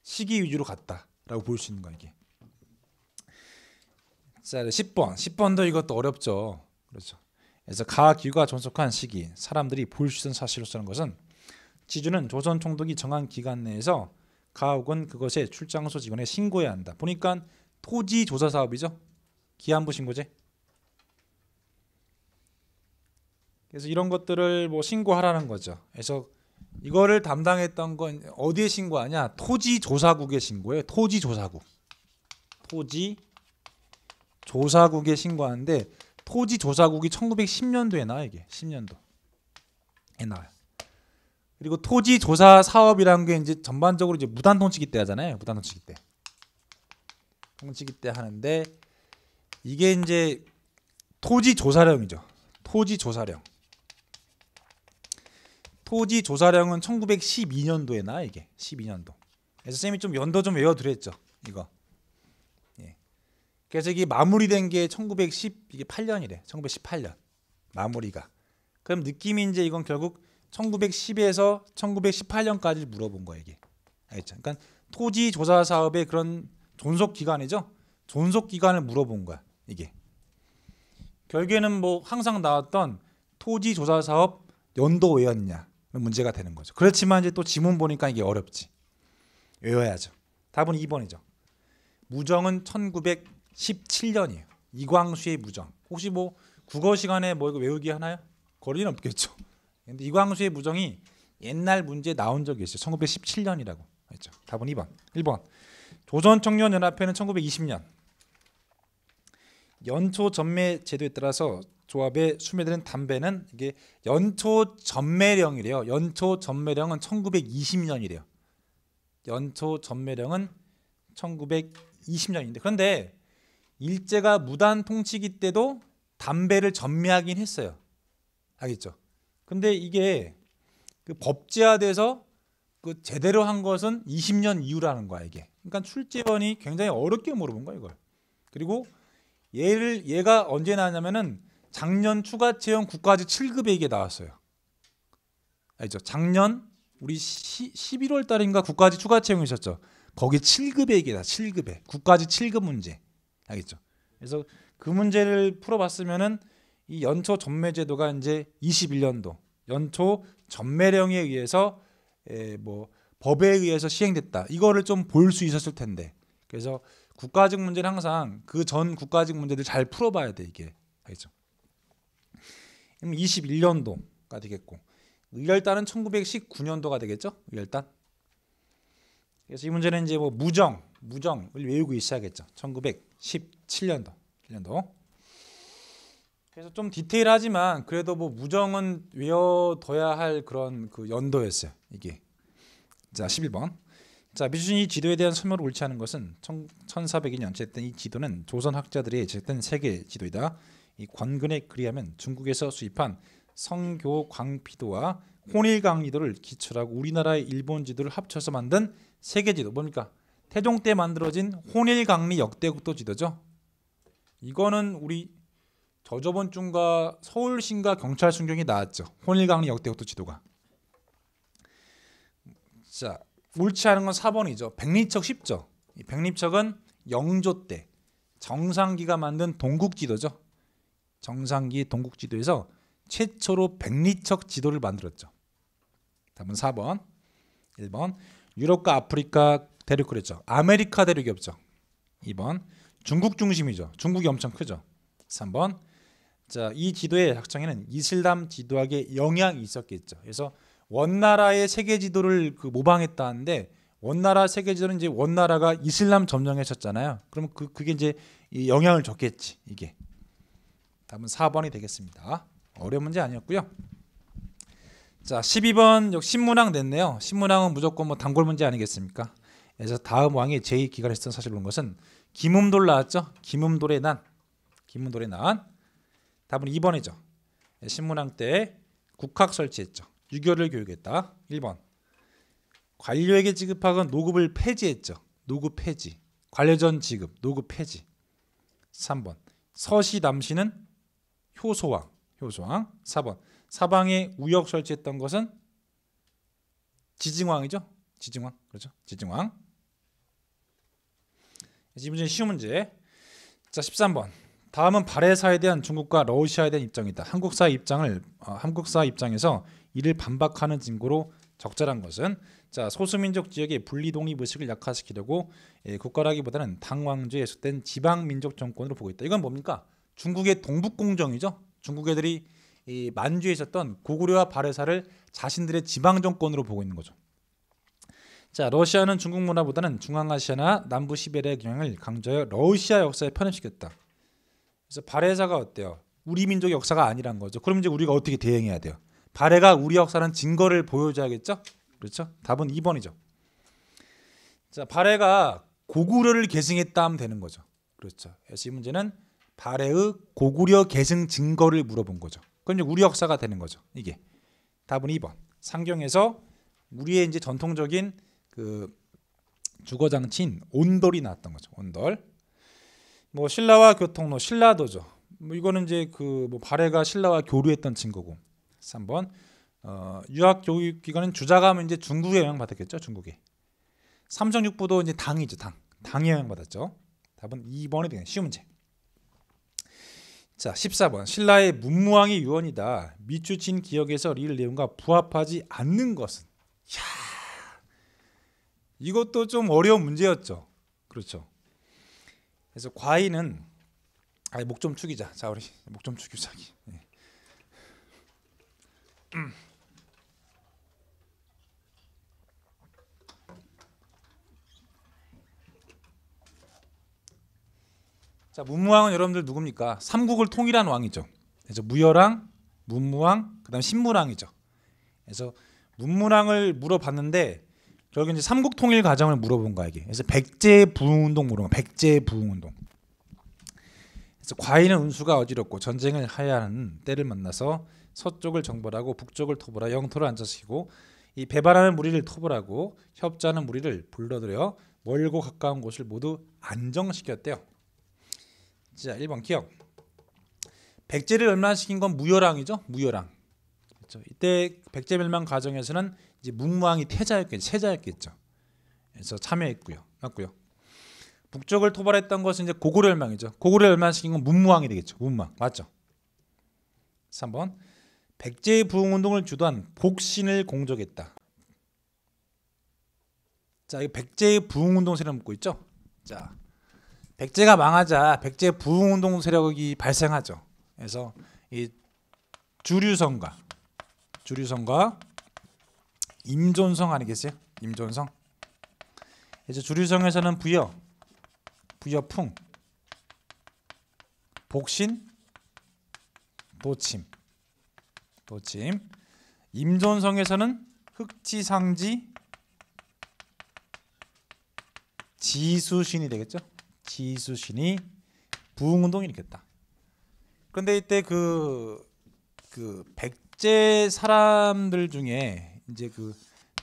S2: 시기 위주로 갔다라고 볼 수 있는 거야 이게. 자, 10번. 10번도 이것도 어렵죠. 그렇죠. 그래서 가기가 존속한 시기, 사람들이 볼 수 있는 사실로서는 것은 지주는 조선 총독이 정한 기간 내에서 가옥은 그것의 출장소 직원에 신고해야 한다. 보니까 토지 조사 사업이죠. 기한부 신고제. 그래서 이런 것들을 뭐 신고하라는 거죠. 그래서 이거를 담당했던 건 어디에 신고하냐? 토지 조사국에 신고해요. 토지 조사국. 토지 조사국에 신고하는데 토지 조사국이 1910년도에 나와 이게 10년도에 나와요. 그리고 토지 조사 사업이라는 게 이제 전반적으로 이제 무단 통치기 때 하잖아요. 무단 통치기 때. 통치기 때 하는데 이게 이제 토지 조사령이죠. 토지 조사령. 토지 조사령은 1912년도에 나 이게 12년도. 그래서 쌤이 좀 연도 좀 외워드렸죠. 이거. 예. 그래서 이게 마무리된 게 1910 이게 8년이래. 1918년 마무리가. 그럼 느낌이 이제 이건 결국 1910에서 1918년까지 물어본 거예요 이게. 알겠죠? 그러니까 토지 조사 사업의 그런 존속 기간이죠. 존속 기간을 물어본 거야 이게. 결국에는 뭐 항상 나왔던 토지 조사 사업 연도 왜였냐 문제가 되는 거죠. 그렇지만 이제 또 지문 보니까 이게 어렵지. 외워야죠. 답은 2번이죠. 무정은 1917년이에요. 이광수의 무정. 혹시 뭐 국어 시간에 뭐 이거 외우기 하나요? 거리는 없겠죠. 근데 이광수의 무정이 옛날 문제 나온 적이 있어요. 1917년이라고 했죠. 답은 2번. 1번. 조선청년연합회는 1920년 연초 전매 제도에 따라서 조합에 수매되는 담배는 이게 연초 전매령이래요. 연초 전매령은 1920년이래요. 연초 전매령은 1920년인데 그런데 일제가 무단 통치기 때도 담배를 전매하긴 했어요. 알겠죠? 근데 이게 그 법제화돼서 그 제대로 한 것은 20년 이후라는 거야 이게. 그러니까 출제원이 굉장히 어렵게 물어본 거야 이걸. 그리고 얘를 얘가 언제 나왔냐면은 작년 추가 채용 국가직 7급에 이게 나왔어요. 알죠? 작년 우리 시, 11월 달인가 국가직 추가 채용 있었죠. 거기 7급에 이게 다 7급에 국가직 7급 문제. 알겠죠? 그래서 그 문제를 풀어봤으면은 이 연초 전매 제도가 이제 21년도 연초 전매령에 의해서 에, 뭐 법에 의해서 시행됐다. 이거를 좀 볼 수 있었을 텐데. 그래서 국가직 문제는 항상 그 전 국가직 문제들 잘 풀어봐야 돼 이게? 그럼 21년도가 되겠고 의열단은 1919년도가 되겠죠? 의열단. 그래서 이 문제는 이제 뭐 무정, 무정을 외우고 있어야겠죠. 1917년도, 1년도. 그래서 좀 디테일하지만 그래도 뭐 무정은 외워둬야 할 그런 그 연도였어요. 이게 자 11번. 자 미주신이 지도에 대한 설명을 옳지 않은 것은 1402년 제했던 이 지도는 조선 학자들이 제했던 세계 지도이다. 이 권근에 그리하면 중국에서 수입한 성교 광피도와 혼일강리도를 기초하고 우리나라의 일본 지도를 합쳐서 만든 세계 지도 뭡니까? 태종 때 만들어진 혼일강리 역대국도 지도죠. 이거는 우리 저저번 주인가 서울신가 경찰 순경이 나왔죠. 혼일강리 역대국도 지도가. 자 옳지 않은 건 4번이죠. 백리척 쉽죠. 이 백리척은 영조 때 정상기가 만든 동국지도죠. 정상기 동국지도에서 최초로 백리척 지도를 만들었죠. 답은 4번. 1번 유럽과 아프리카 대륙 그랬죠. 아메리카 대륙이 없죠. 2번 중국 중심이죠. 중국이 엄청 크죠. 3번 자, 이 지도의 작성에는 이슬람 지도학의 영향이 있었겠죠. 그래서 원나라의 세계 지도를 그 모방했다는데 원나라 세계 지도는 이제 원나라가 이슬람 점령했었잖아요. 그러면 그 그게 이제 이 영향을 줬겠지, 이게. 답은 4번이 되겠습니다. 어려운 문제 아니었고요. 자, 12번 역 신문왕 냈네요. 신문왕은 무조건 뭐 단골 문제 아니겠습니까? 그래서 다음 왕이 제2 기간했던 사실 본 것은 김음돌 나왔죠. 김음돌의 난. 김음돌의 난. 답은 2번이죠. 신문왕 때 국학 설치했죠. 유교를 교육했다. 1번. 관료에게 지급하건 노급을 폐지했죠. 노급 폐지. 관료전 지급, 노급 폐지. 3번. 서시 남시는 효소왕, 효소왕. 4번. 사방에 우역 설치했던 것은 지증왕이죠. 지증왕. 그렇죠. 지증왕. 이 문제 쉬운 문제. 자, 13번. 다음은 발해사에 대한 중국과 러시아에 대한 입장이다. 한국사 입장을 어, 한국사 입장에서 이를 반박하는 증거로 적절한 것은 자 소수민족 지역의 분리 독립 의식을 약화시키려고 예, 국가라기보다는 당왕제에 속된 지방 민족 정권으로 보고 있다. 이건 뭡니까? 중국의 동북공정이죠. 중국 애들이 이 만주에 있었던 고구려와 발해사를 자신들의 지방 정권으로 보고 있는 거죠. 자 러시아는 중국 문화보다는 중앙아시아나 남부 시베리아의 경향을 강조하여 러시아 역사에 편입시켰다. 그래서 발해사가 어때요? 우리 민족의 역사가 아니란 거죠. 그럼 이제 우리가 어떻게 대응해야 돼요? 발해가 우리 역사는 증거를 보여줘야겠죠? 그렇죠? 답은 2번이죠. 자, 발해가 고구려를 계승했다 하면 되는 거죠. 그렇죠. 그래서 이 문제는 발해의 고구려 계승 증거를 물어본 거죠. 그럼 이제 우리 역사가 되는 거죠. 이게 답은 2번. 상경에서 우리의 이제 전통적인 그 주거 장치인 온돌이 나왔던 거죠. 온돌. 뭐 신라와 교통로 신라도죠. 뭐 이거는 이제 그 뭐 발해가 신라와 교류했던 증거고. 3번 어, 유학 교육 기관은 주자가면 이제 중국에 영향 받았겠죠. 중국에. 삼성육부도 이제 당이죠. 당. 당에 영향 받았죠. 답은 2번이 되는 쉬운 문제. 자, 14번. 신라의 문무왕이 유언이다. 미추친 기억에서 리을 내용과 부합하지 않는 것은. 야. 이것도 좀 어려운 문제였죠. 그렇죠. 그래서 과인은 아니 목좀 축이자. 자, 우리 목 좀 축이자. 네. 음. 자 문무왕은 여러분들 누굽니까? 삼국을 통일한 왕이죠. 그래서 무열왕, 문무왕, 그다음 신무왕이죠. 그래서 문무왕을 물어봤는데 결국 이제 삼국 통일 과정을 물어본 거야 이게. 그래서 백제 부흥운동 물어본 백제 부흥운동. 그래서 과인은 운수가 어지럽고 전쟁을 하야 하는 때를 만나서 서쪽을 정벌하고 북쪽을 토벌하 영토를 안정시키고 이 배반하는 무리를 토벌하고 협조하는 무리를 불러들여 멀고 가까운 곳을 모두 안정시켰대요. 자, 1번 기억. 백제를 멸망시킨 건 무열왕이죠. 무열왕. 그렇죠. 이때 백제 멸망 과정에서는 이제 문무왕이 태자였겠죠. 세자였겠죠. 그래서 참여했고요. 맞고요. 북쪽을 토벌했던 것은 이제 고구려 멸망이죠. 고구려 멸망시킨 건 문무왕이 되겠죠. 문무왕. 맞죠? 3번 백제의 부흥 운동을 주도한 복신을 공적했다. 자, 이 백제의 부흥 운동 세력 묻고 있죠. 자, 백제가 망하자 백제 부흥 운동 세력이 발생하죠. 그래서 이 주류성과 주류성과 임존성 아니겠어요? 임존성. 이제 주류성에서는 부여, 부여풍, 복신, 도침. 도침. 임존성에서는 흑지상지 지수신이 되겠죠. 지수신이 부흥운동이 일으켰다. 그런데 이때 그, 그 백제 사람들 중에 이제 그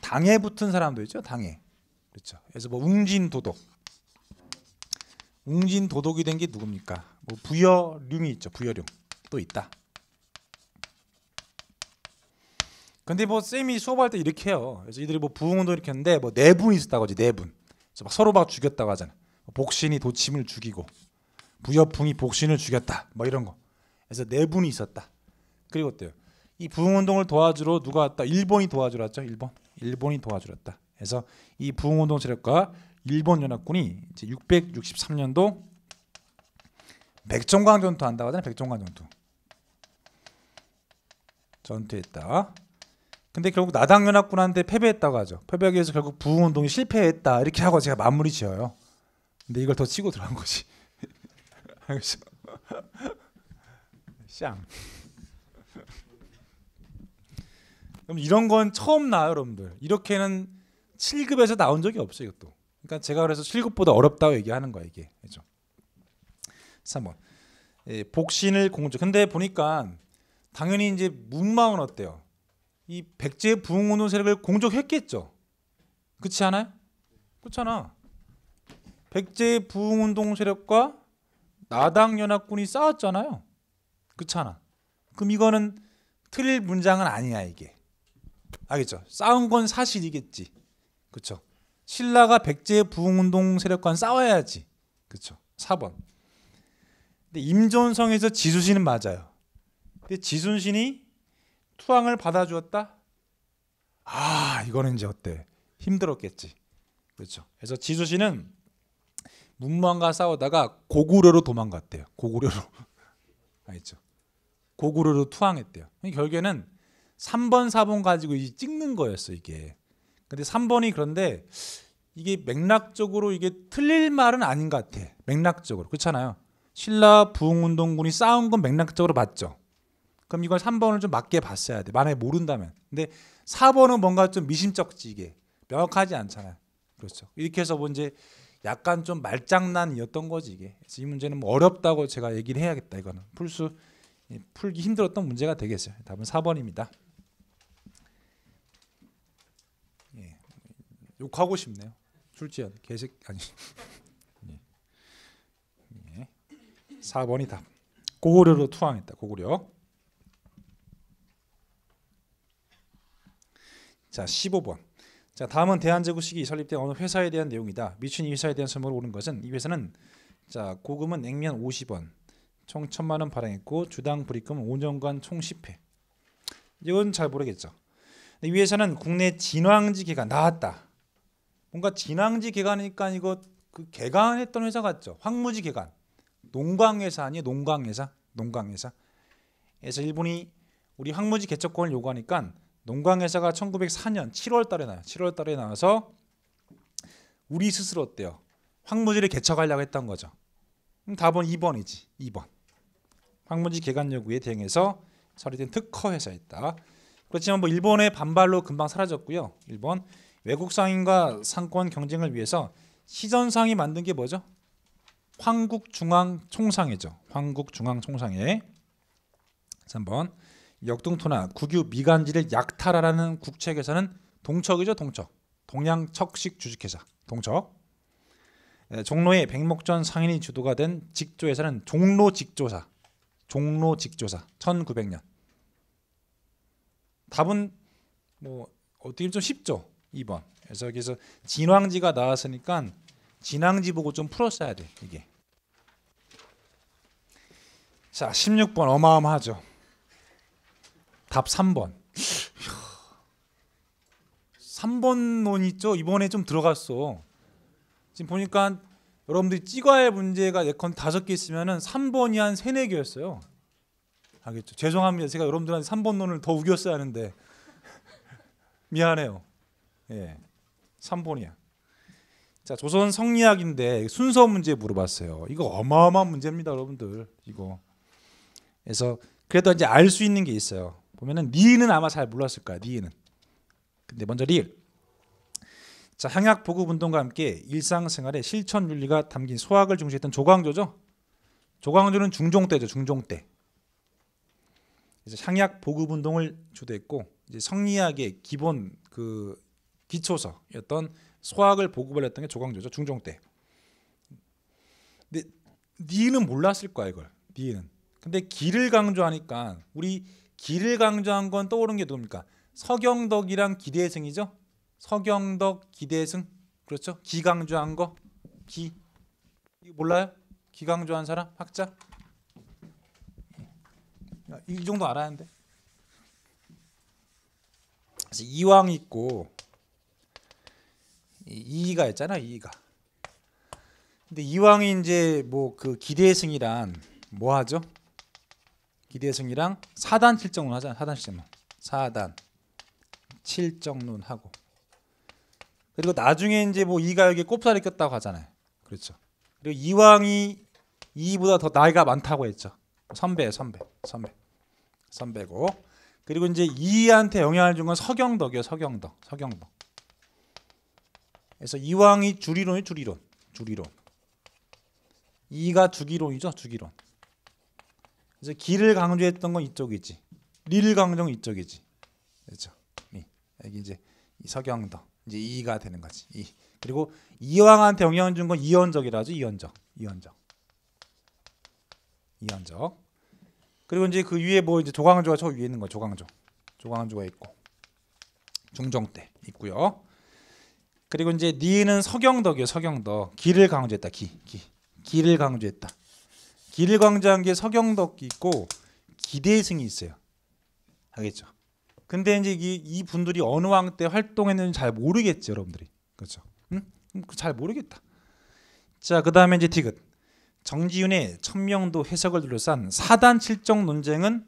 S2: 당에 붙은 사람도 있죠. 당에 그렇죠. 그래서 뭐 웅진 도독, 웅진 도독이 된 게 누굽니까? 뭐 부여룡이 있죠. 부여룡 또 있다. 근데 뭐 쌤이 수업할 때 이렇게 해요. 그래서 이들이 뭐 부흥운동 이렇게 했는데 뭐 네분 있었다고 하지 네 분. 그래서 막 서로 막 죽였다고 하잖아. 복신이 도침을 죽이고 부여풍이 복신을 죽였다. 뭐 이런 거. 그래서 네 분이 있었다. 그리고 어때요? 이 부흥 운동을 도와주러 누가 왔다? 일본이 도와주러 왔죠. 일본. 일본이 도와주었다. 그래서 이 부흥 운동 세력과 일본 연합군이 이제 663년도 백종광 전투 한다고 하잖아요. 백종광 전투. 전투했다. 근데 결국 나당 연합군한테 패배했다고 하죠. 패배하기 위해서 결국 부흥 운동이 실패했다. 이렇게 하고 제가 마무리 지어요. 근데 이걸 더 치고 들어간 거지. 알겠어? 쌍. 그럼 이런 건 처음 나요, 여러분들. 이렇게는 7급에서 나온 적이 없어요, 이것도. 그러니까 제가 그래서 7급보다 어렵다고 얘기하는 거야, 이게. 그죠? 3번. 예, 복신을 공주. 근데 보니까 당연히 이제 문망은 어때요? 이 백제 부흥운동 세력을 공격했겠죠. 그렇지 않아요? 그렇잖아. 백제 부흥운동 세력과 나당 연합군이 싸웠잖아요. 그렇잖아. 그럼 이거는 틀릴 문장은 아니야 이게. 알겠죠? 싸운 건 사실이겠지. 그렇죠? 신라가 백제 부흥운동 세력과는 싸워야지. 그렇죠? 4번. 근데 임존성에서 지수신은 맞아요. 근데 지순신이 투항을 받아주었다. 아 이거는 이제 어때? 힘들었겠지. 그렇죠. 그래서 지수신은 문무왕과 싸우다가 고구려로 도망갔대요. 고구려로 알겠죠. 고구려로 투항했대요. 결국에는 3번, 4번 가지고 이제 찍는 거였어 이게. 근데 3번이 그런데 이게 맥락적으로 이게 틀릴 말은 아닌 것 같아. 맥락적으로 그렇잖아요. 신라 부흥운동군이 싸운 건 맥락적으로 맞죠. 그럼 이걸 3번을 좀 맞게 봤어야 돼. 만약에 모른다면. 근데 4번은 뭔가 좀 미심쩍지 이게 명확하지 않잖아요. 그렇죠. 이렇게 해서 뭐 이제 약간 좀 말장난이었던 거지 이게. 그래서 이 문제는 뭐 어렵다고 제가 얘기를 해야겠다 이거는 풀수 풀기 힘들었던 문제가 되겠어요. 답은 4번입니다. 예. 욕하고 싶네요. 출지연 개색 아니. 예. 예. 4번이 답. 고구려로 투항했다. 고구려. 자, 15번. 자, 다음은 대한제국 시기 설립된 어느 회사에 대한 내용이다. 미춘 이 회사에 대한 설명을 오는 것은 이 회사는 자, 고금은 냉면 50원, 총 1천만 원 발행했고 주당 불입금 5년간 총 10회. 이건 잘 모르겠죠. 이 회사는 국내 진왕지 개간 나왔다. 뭔가 진왕지 개간이니까 이거 그 개간했던 회사 같죠. 황무지 개간. 농광회사 아니에요? 농광회사. 농광회사. 그래서 일본이 우리 황무지 개척권을 요구하니까 농광회사가 1904년 7월 달에 나요. 7월 달에 나와서 우리 스스로 어때요? 황무지를 개척하려고 했던 거죠. 답은 2번이지. 2번. 황무지 개간 요구에 대응해서 설립된 특허 회사였다. 그렇지만 뭐 일본의 반발로 금방 사라졌고요. 일본 외국 상인과 상권 경쟁을 위해서 시전상이 만든 게 뭐죠? 황국중앙총상회죠. 황국중앙총상회. 3번 역동토나 국유 미간지를 약탈하라는 국책에서는 동척이죠. 동척. 동양척식 주식회사. 동척. 에, 종로의 백목전 상인이 주도가 된 직조에서는 종로 직조사. 종로 직조사. 1900년. 답은 뭐 어떻게 좀 쉽죠. 2번. 그래서 여기서 진왕지가 나왔으니까 진왕지 보고 좀 풀었어야 돼. 이게. 자, 16번 어마어마하죠. 답 3번. 3번 논 있죠. 이번에 좀 들어갔어. 지금 보니까 여러분들이 할 문제가 예컨 다섯 개 있으면은 3번이 한 세네 개였어요. 알겠죠? 죄송합니다. 제가 여러분들한테 3번 논을 더 우겼어야 하는데 미안해요. 예. 3번이야. 자, 조선 성리학인데 순서 문제 물어봤어요. 이거 어마어마한 문제입니다, 여러분들. 이거. 그래서 그래도 이제 알 수 있는 게 있어요. 보면은 리는 아마 잘 몰랐을 거야. 리는. 근데 먼저 리. 자 향약 보급 운동과 함께 일상생활의 실천 윤리가 담긴 소학을 중시했던 조광조죠. 조광조는 중종 때죠. 중종 때. 그래서 향약 보급 운동을 주도했고 이제 성리학의 기본 그 기초서였던 소학을 보급을 했던 게 조광조죠. 중종 때. 근데 니는 몰랐을 거야 이걸. 니는. 근데 기를 강조하니까 우리 기를 강조한 건 떠오른 게 누굽니까? 서경덕이랑 기대승이죠. 서경덕, 기대승 그렇죠? 기 강조한 거 기. 몰라요? 기 강조한 사람 학자? 야, 이 정도 알아야 하는데 그래서 이왕 있고 이- 이의가 있잖아 이의가. 근데 이왕이 이제 뭐 그 기대승이란 뭐 하죠? 기대승이랑 사단 칠정론 하잖아. 사단 칠정론. 사단 칠정론 하고 그리고 나중에 이제 뭐 이가 여기 꼽사리 꼈다고 하잖아요. 그렇죠. 그리고 이왕이 이보다 더 나이가 많다고 했죠. 선배, 선배, 선배, 선배고. 그리고 이제 이한테 영향을 준 건 서경덕이요. 서경덕, 서경덕. 그래서 이왕이 주리론이 주리론, 주리론. 이가 주기론이죠, 주기론. 그래서 기를 강조했던 건 이쪽이지. 리를 강조는 이쪽이지. 그렇죠. 이. 여기 이제 이 서경덕 이제 이가 되는 거지. 이. 그리고 이왕한테 영향을 준 건 이현적이라죠. 이현적. 이현적. 이현적. 그리고 이제 그 위에 뭐 이제 조광조가 저 위에 있는 거 조광조. 조광조가 있고 중종 때 있고요. 그리고 이제 니는 서경덕이요. 서경덕. 기를 강조했다. 기. 기. 기를 강조했다. 기를 강조한 게 서경덕이 있고 기대승이 있어요. 알겠죠? 근데 이제 이, 이 분들이 어느 왕 때 활동했는지 잘 모르겠죠, 여러분들이. 그렇죠? 응? 음, 잘 모르겠다. 자, 그다음에 이제 디귿. 정지윤의 천명도 해석을 둘러싼 사단 칠정 논쟁은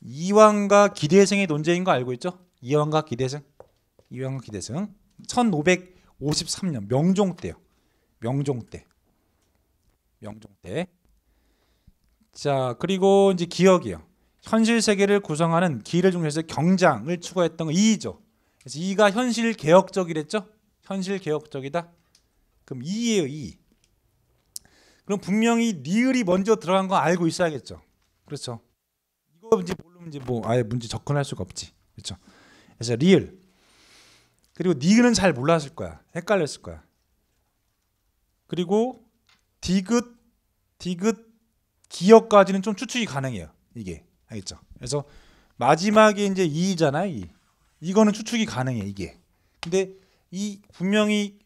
S2: 이왕과 기대승의 논쟁인 거 알고 있죠? 이왕과 기대승. 이왕과 기대승. 1553년 명종 때요. 명종 때. 명종 때. 자, 그리고 이제 기억이요. 현실 세계를 구성하는 기를 중시해서 경장을 추구했던 거 이죠. 그래서 이가 현실 개혁적이랬죠. 현실 개혁적이다. 그럼 이예요, 이. 그럼 분명히 리을이 먼저 들어간 거 알고 있어야겠죠. 그렇죠. 이거 이제 모르면 이제 뭐 아예 문제 접근할 수가 없지. 그렇죠. 그래서 리을 그리고 니은은 잘 몰랐을 거야. 헷갈렸을 거야. 그리고 디귿 디귿 기억까지는 좀 추측이 가능해요. 이게 알겠죠? 그래서 마지막에 이제 이잖아요. 이 이거는 추측이 가능해 이게. 근데 이 분명히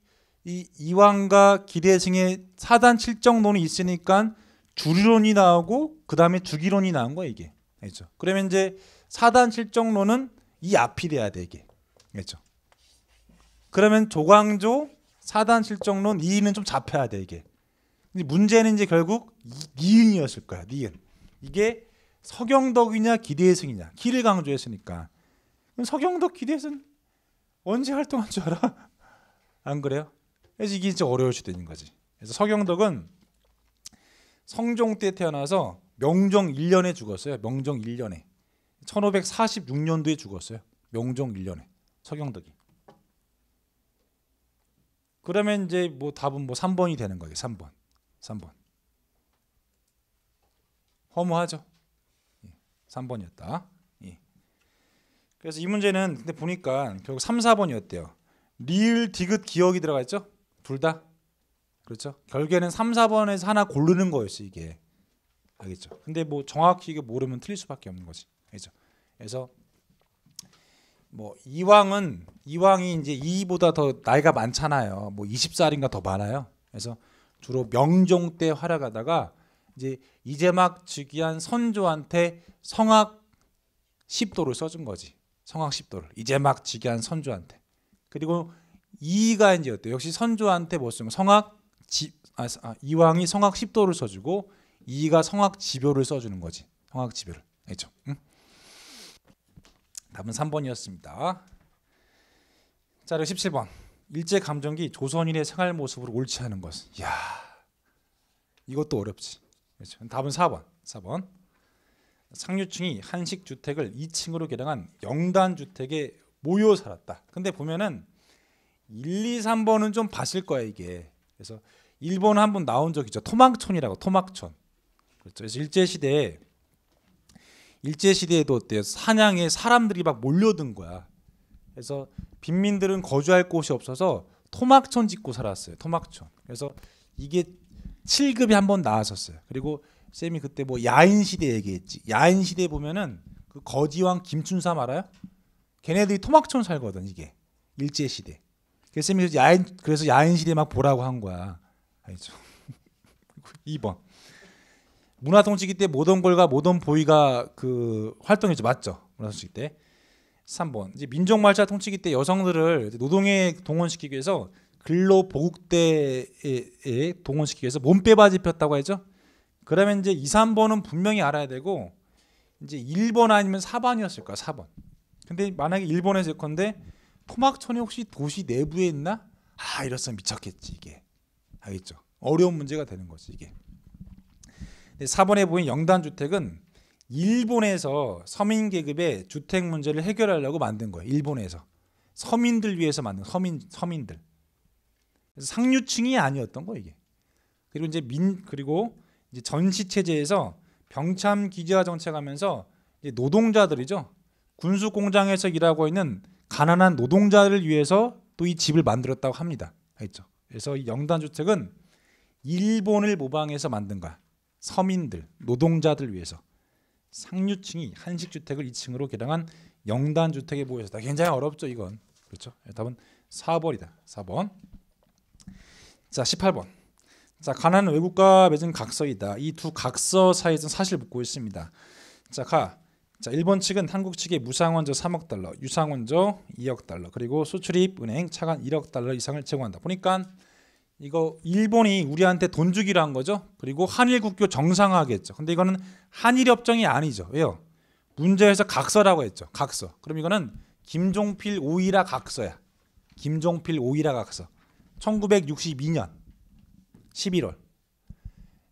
S2: 이 이왕과 기대승의 사단 칠정론이 있으니까 주리론이 나오고 그 다음에 주기론이 나온 거야 이게. 알겠죠? 그러면 이제 사단 칠정론은 이 앞이 돼야 돼 이게. 알겠죠? 그러면 조광조 사단 칠정론 이는 좀 잡혀야 돼 이게. 근데 문제는 이제 결국 이- 니은이었을 거야. 니은. 이게 서경덕이냐 기대승이냐. 기를 강조했으니까. 그럼 서경덕 기대승 언제 활동한 줄 알아? 안 그래요? 그래서 이게 진짜 어려울 수도 있는 거지. 그래서 서경덕은 성종 때 태어나서 명종 1년에 죽었어요. 명종 1년에. 1546년도에 죽었어요. 명종 1년에. 서경덕이. 그러면 이제 뭐 답은 뭐 3번이 되는 거예요. 3번. 3번. 허무하죠. 예, 3번이었다. 예. 그래서 이 문제는 근데 보니까 결국 3, 4번이었대요. 리을, 디귿, 기억이 들어가 있죠? 둘 다. 그렇죠? 결국에는 3, 4번에서 하나 고르는 거였어, 이게. 알겠죠? 근데 뭐 정확히 이게 모르면 틀릴 수밖에 없는 거지. 알겠죠? 그래서 뭐 이왕은 이왕이 이제 이보다 더 나이가 많잖아요. 뭐 20살인가 더 많아요. 그래서 주로 명종 때 활약하다가 이제 이제 막 즉위한 선조한테 성악 10도를 써준 거지. 성악 10도를 이제 막 즉위한 선조한테. 그리고 이가 이제 어때? 역시 선조한테 뭐 쓰면 성악 지, 아, 아, 이왕이 성악 10도를 써주고 이가 성악 지묘를 써주는 거지. 성악 지묘를. 알죠? 응? 답은 3번이었습니다. 자, 그리고 17번. 일제 감정기 조선인의 생활 모습을 옳지 않은 것. 야, 이것도 어렵지. 그렇죠. 답은 4번. 4번. 상류층이 한식 주택을 2층으로 개량한 영단 주택에 모여 살았다. 근데 보면은 1, 2, 3번은 좀 봤을 거야 이게. 그래서 1번은 한번 나온 적 있죠. 토막촌이라고 토막촌. 그렇죠. 그래서 일제 시대에 일제 시대에도 어때요? 사냥에 사람들이 막 몰려든 거야. 그래서 빈민들은 거주할 곳이 없어서 토막촌 짓고 살았어요. 토막촌. 그래서 이게 7급이 한 번 나왔었어요. 그리고 쌤이 그때 뭐 야인 시대 얘기했지. 야인 시대 보면은 그 거지왕 김춘삼 알아요? 걔네들이 토막촌 살거든 이게 일제 시대. 그래서 쌤이 야인 그래서 야인 시대 막 보라고 한 거야. 알죠? 2번. 문화통치기 때 모던걸과 모던보이가 그 활동했죠. 맞죠? 문화통치기 때. 3번. 이제 민족말자 통치기 때 여성들을 노동에 동원시키기 위해서 근로 보국대에 동원시키기 위해서 몸빼바지 폈다고 하죠. 그러면 이제 2, 3번은 분명히 알아야 되고 이제 1번 아니면 4번이었을 거야. 4번. 근데 만약에 1번에서 예컨대 토막촌이 혹시 도시 내부에 있나? 아 이랬으면 미쳤겠지 이게. 알겠죠? 어려운 문제가 되는 거지 이게. 4번에 보인 영단 주택은 일본에서 서민 계급의 주택 문제를 해결하려고 만든 거예요. 일본에서 서민들 위해서 만든 서민 서민들. 상류층이 아니었던 거 이게. 그리고 이제 민 그리고 이제 전시 체제에서 병참 기지화 정책하면서 노동자들이죠. 군수 공장에서 일하고 있는 가난한 노동자를 위해서 또 이 집을 만들었다고 합니다. 알죠? 그래서 이 영단 주택은 일본을 모방해서 만든 거야. 서민들, 노동자들 위해서 상류층이 한식 주택을 2층으로 개량한 영단 주택에 보여서 굉장히 어렵죠, 이건. 그렇죠? 답은 4번이다. 4번. 자, 18번. 자, 가나는 외국과 맺은 각서이다. 이 두 각서 사이에서 사실 묻고 있습니다. 자, 가. 자, 일본 측은 한국 측에 무상원조 3억 달러, 유상원조 2억 달러, 그리고 수출입 은행 차관 1억 달러 이상을 제공한다. 보니까 이거 일본이 우리한테 돈 주기로 한 거죠. 그리고 한일 국교 정상화하겠죠. 근데 이거는 한일 협정이 아니죠. 왜요? 문제에서 각서라고 했죠. 각서. 그럼 이거는 김종필 오이라 각서야. 김종필 오이라 각서. 1962년 11월.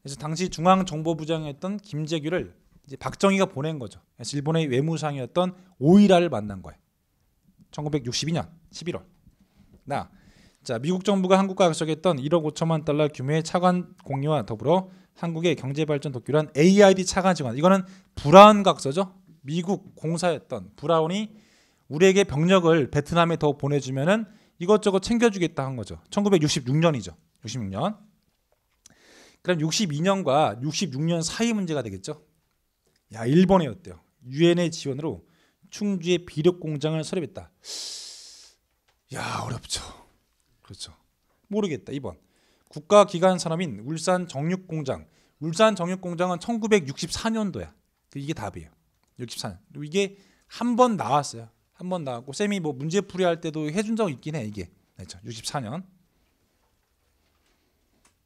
S2: 그래서 당시 중앙정보부장이었던 김재규를 이제 박정희가 보낸 거죠. 그래서 일본의 외무상이었던 오이라를 만난 거예요. 1962년 11월. 나 자, 미국 정부가 한국과 약속했던 1억 5천만 달러 규모의 차관 공여와 더불어 한국의 경제 발전 한 AID 차관 지원. 이거는 브라운 각서죠. 미국 공사였던 브라운이 우리에게 병력을 베트남에 더 보내주면은 이것저것 챙겨주겠다 한 거죠. 1966년이죠. 66년. 그럼 62년과 66년 사이 문제가 되겠죠. 야 일본에 어때요? 유엔의 지원으로 충주에 비력 공장을 설립했다. 야 어렵죠. 그렇죠. 모르겠다. 2번. 국가 기관 산업인 울산 정육 공장. 울산 정육 공장은 1964년도야. 이게 답이에요. 64년. 이게 한 번 나왔어요. 한 번 나왔고 쌤이 뭐 문제 풀이 할 때도 해준 적 있긴 해 이게. 그렇죠. 64년.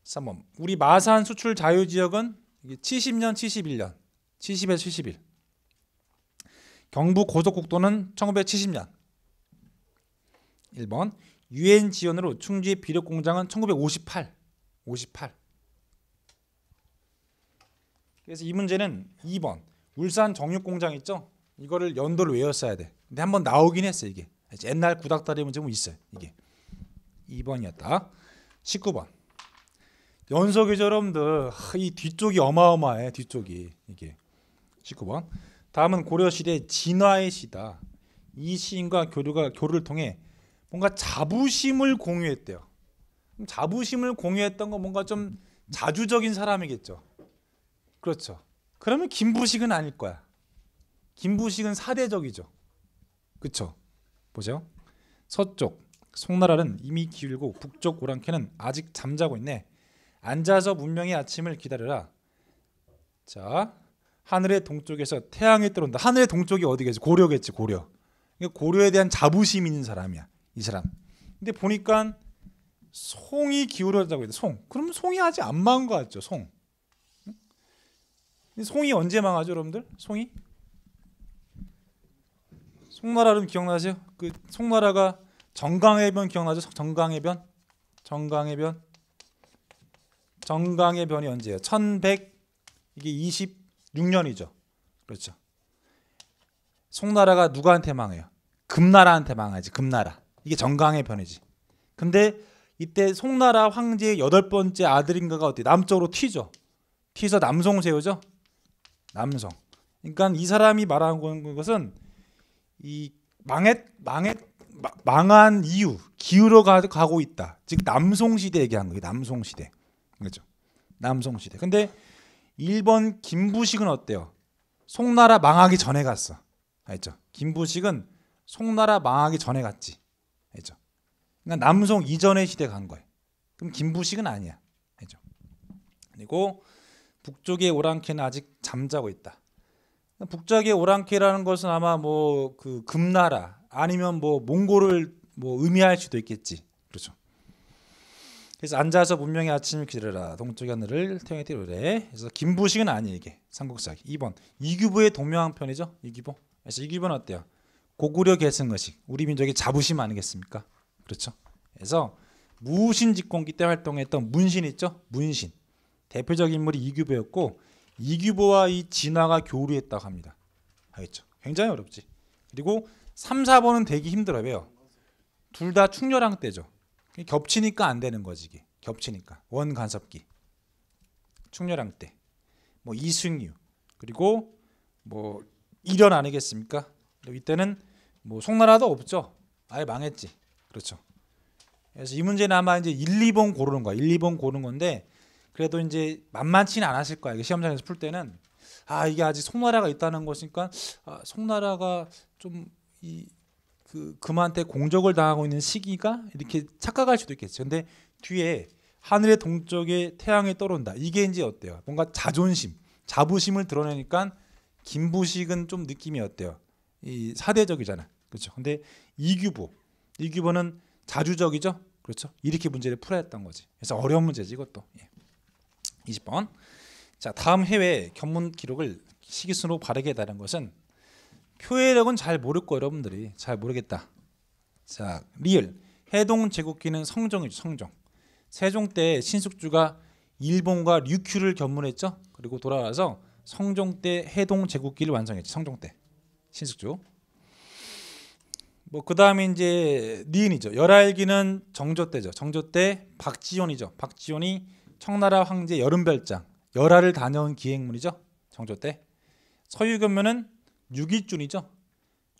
S2: 3번. 우리 마산 수출 자유 지역은 이게 70년, 71년. 70에 71. 경부 고속국도는 1970년. 1번. 유엔 지원으로 충주의 비력 공장은 1958. 58. 그래서 이 문제는 2번. 울산 정육 공장 있죠? 이거를 연도를 외웠어야 돼. 근데 한번 나오긴 했어 이게. 옛날 구닥다리 문제 뭐 있어요. 이게. 2번이었다. 19번. 연속이 여러분들 이 뒤쪽이 어마어마해. 뒤쪽이 이게. 19번. 다음은 고려 시대 진화의 시다. 이 시인과 교류가 교류를 통해 뭔가 자부심을 공유했대요. 자부심을 공유했던 건 뭔가 좀 자주적인 사람이겠죠. 그렇죠. 그러면 김부식은 아닐 거야. 김부식은 사대적이죠. 그렇죠. 보죠. 서쪽 송나라는 이미 기울고 북쪽 오랑캐는 아직 잠자고 있네. 앉아서 문명의 아침을 기다려라. 자, 하늘의 동쪽에서 태양이 들어온다. 하늘의 동쪽이 어디겠지? 고려겠지, 고려. 그러니까 고려에 대한 자부심 있는 사람이야. 이 사람. 근데 보니까 송이 기울어졌다고 해요. 송. 그러면 송이 아직 안 망한 거 같죠? 송. 송이 언제 망하죠, 여러분들? 송이? 송나라는 기억나세요? 그 송나라가 정강해변 기억나죠? 정강해변? 정강해변? 정강해변이 언제예요? 1100 이게 26년이죠. 그렇죠. 송나라가 누구한테 망해요? 금나라한테 망하지. 금나라. 이게 정강의 변이지. 근데 이때 송나라 황제의 여덟 번째 아들인가가 어때? 남쪽으로 튀죠. 튀서 남송 세우죠. 남송. 그러니까 이 사람이 말하는 것은 이 망했 망했 마- 망한 이유 기울어 가, 가고 있다. 즉 남송 시대 얘기한 거예요. 남송 시대. 그렇죠. 남송 시대. 근데 1번 김부식은 어때요? 송나라 망하기 전에 갔어. 알죠? 김부식은 송나라 망하기 전에 갔지. 그러니까 남송 이전의 시대 간 거예요. 그럼 김부식은 아니야. 알죠? 그리고 북쪽의 오랑캐는 아직 잠자고 있다. 북쪽의 오랑캐라는 것은 아마 뭐 그 금나라 아니면 뭐 몽골을 뭐 의미할 수도 있겠지. 그렇죠. 그래서 앉아서 문명의 아침을 기다려라 동쪽의 하늘을 태양에 띄우래 그래서 김부식은 아니에요 이게 삼국사기 2번 이규보의 동명항편이죠 이규보 그래서 이규보는 어때요 고구려 계승의식 우리 민족의 자부심 아니겠습니까 그렇죠? 그래서 무신직공기 때 활동했던 문신 있죠? 문신. 대표적인 인물이 이규보였고 이규보와 이 진화가 교류했다고 합니다. 알겠죠? 굉장히 어렵지. 그리고 3, 4번은 되기 힘들어요. 둘 다 충렬왕 때죠. 겹치니까 안 되는 거지 이게. 겹치니까. 원 간섭기. 충렬왕 때 뭐 이승유. 그리고 뭐 일현 아니겠습니까? 이때는 뭐 송나라도 없죠. 아예 망했지 그렇죠 그래서 이 문제는 아마 이제 1, 2번 고르는 거야 1, 2번 고르는 건데 그래도 이제 만만치는 않았을 거야 시험장에서 풀 때는 아 이게 아직 송나라가 있다는 것이니까 아, 송나라가 좀이 그 금한테 공적을 당하고 있는 시기가 이렇게 착각할 수도 있겠죠. 근데 뒤에 하늘의 동쪽에 태양이 떠오른다. 이게 이제 어때요? 뭔가 자존심, 자부심을 드러내니까 김부식은 좀 느낌이 어때요? 이 사대적이잖아. 그렇죠. 근데 이규보, 이규보는 자주적이죠. 그렇죠. 이렇게 문제를 풀어야 했던 거지. 그래서 어려운 문제지 이것도. 예. 20번. 자, 다음 해외 견문 기록을 시기순으로 바르게 해달라는 것은 표해력은 잘 모를 거 여러분들이 잘 모르겠다. 자, 리을 해동 제국기는 성종이죠. 성종. 세종 때 신숙주가 일본과 류큐를 견문했죠. 그리고 돌아와서 성종 때 해동 제국기를 완성했지. 성종 때 신숙주. 뭐 그다음에 이제 니은이죠. 열알기는 정조 때죠. 정조 때 박지원이죠. 박지원이 청나라 황제 여름별장 열알을 다녀온 기행문이죠. 정조 때. 서유견면은 육일준이죠.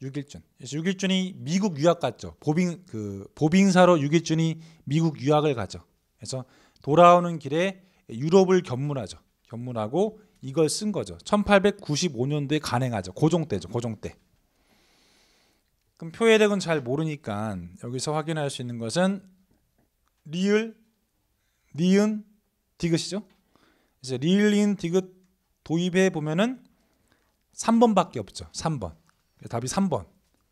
S2: 육일준. 그래서 육일준이 미국 유학 갔죠. 보빙 그 보빙사로 육일준이 미국 유학을 가죠. 그래서 돌아오는 길에 유럽을 견문하죠. 견문하고 이걸 쓴 거죠. 1895년도에 간행하죠. 고종 때죠. 고종 때. 그럼 표해력은 잘 모르니까 여기서 확인할 수 있는 것은 리을, 니은, 디귿이죠. 그래서 리을, 니은, 디귿 도입해 보면은 3번밖에 없죠. 3번. 답이 3번.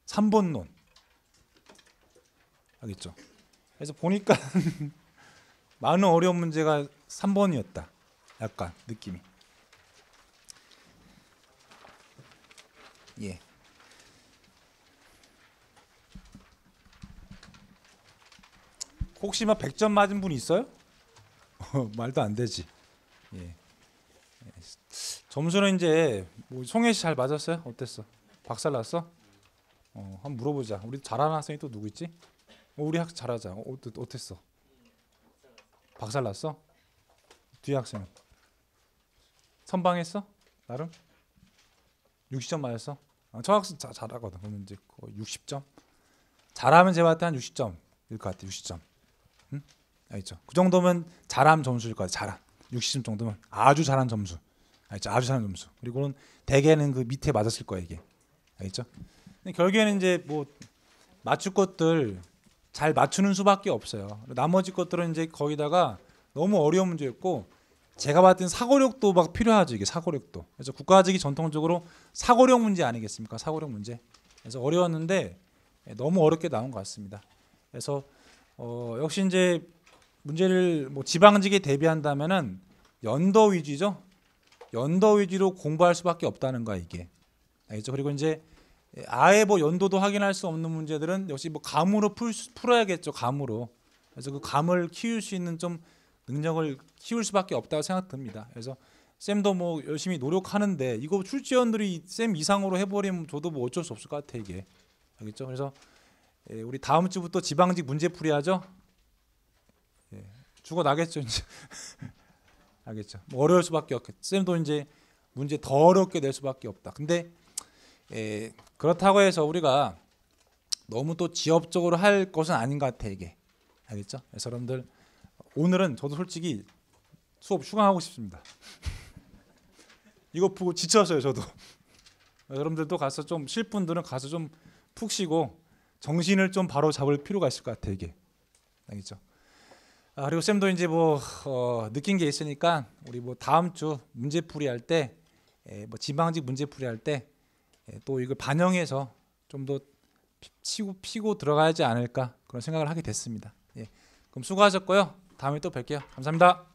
S2: 3번론. 알겠죠? 그래서 보니까 많은 어려운 문제가 3번이었다. 약간 느낌이. 예. 혹시 막 100점 맞은 분 있어요? 말도 안 되지. 예. 점수는 이제 뭐 송혜 씨 잘 맞았어요? 어땠어? 박살 났어? 어, 한번 물어보자. 우리 잘하는 학생이 또 누구 있지? 어, 우리 학 잘하자. 어, 어땠, 어땠어? 박살 났어? 뒤에 학생 선방했어? 나름? 60점 맞았어? 아, 저 학생 자, 잘하거든. 그러면 이제 거의 60점. 잘하면 제가 볼때한 60점일 것 같아. 60점. 응? 알겠죠? 그 정도면 잘함 점수일 것 같아. 잘함. 60점 정도면 아주 잘한 점수. 알죠? 아주 잘한 점수. 그리고는 대개는 그 밑에 맞았을 거야 이게. 알겠죠? 근데 결국에는 이제 뭐 맞출 것들 잘 맞추는 수밖에 없어요. 나머지 것들은 이제 거기다가 너무 어려운 문제였고 제가 땐 사고력도 막 필요하죠 이게 사고력도. 그래서 국가직이 전통적으로 사고력 문제 아니겠습니까? 사고력 문제. 그래서 어려웠는데 너무 어렵게 나온 것 같습니다. 그래서 어, 역시 이제 문제를 뭐 지방직에 대비한다면은 연도 위주죠. 연도 위주로 공부할 수밖에 없다는 거야 이게. 알겠죠? 그리고 이제 아예 뭐 연도도 확인할 수 없는 문제들은 역시 뭐 감으로 풀, 수- 풀어야겠죠. 감으로. 그래서 그 감을 키울 수 있는 좀 능력을 키울 수밖에 없다고 생각됩니다. 그래서 쌤도 뭐 열심히 노력하는데 이거 출제원들이 쌤 이상으로 해버리면 저도 뭐 어쩔 수 없을 것 같아 이게. 알겠죠? 그래서 예, 우리 다음 주부터 지방직 문제풀이 하죠. 죽어 나겠죠 이제. 알겠죠. 뭐 어려울 수밖에 없겠. 쌤도 이제 문제 더 어렵게 낼 수밖에 없다. 근데 에, 그렇다고 해서 우리가 너무 또 지엽적으로 할 것은 아닌 것 같아 이게. 알겠죠? 여러분들 오늘은 저도 솔직히 수업 휴강하고 싶습니다. 이거 보고 지쳤어요 저도. 여러분들도 가서 좀 쉴 분들은 가서 좀 푹 쉬고 정신을 좀 바로 잡을 필요가 있을 것 같아 이게. 알겠죠? 아, 그리고 쌤도 이제 뭐 어, 느낀 게 있으니까 우리 뭐 다음 주 문제풀이 할 때, 에, 뭐 지방직 문제풀이 할 때 또 이걸 반영해서 좀 더 치고 피고 들어가야지 않을까 그런 생각을 하게 됐습니다. 예. 그럼 수고하셨고요. 다음에 또 뵐게요. 감사합니다.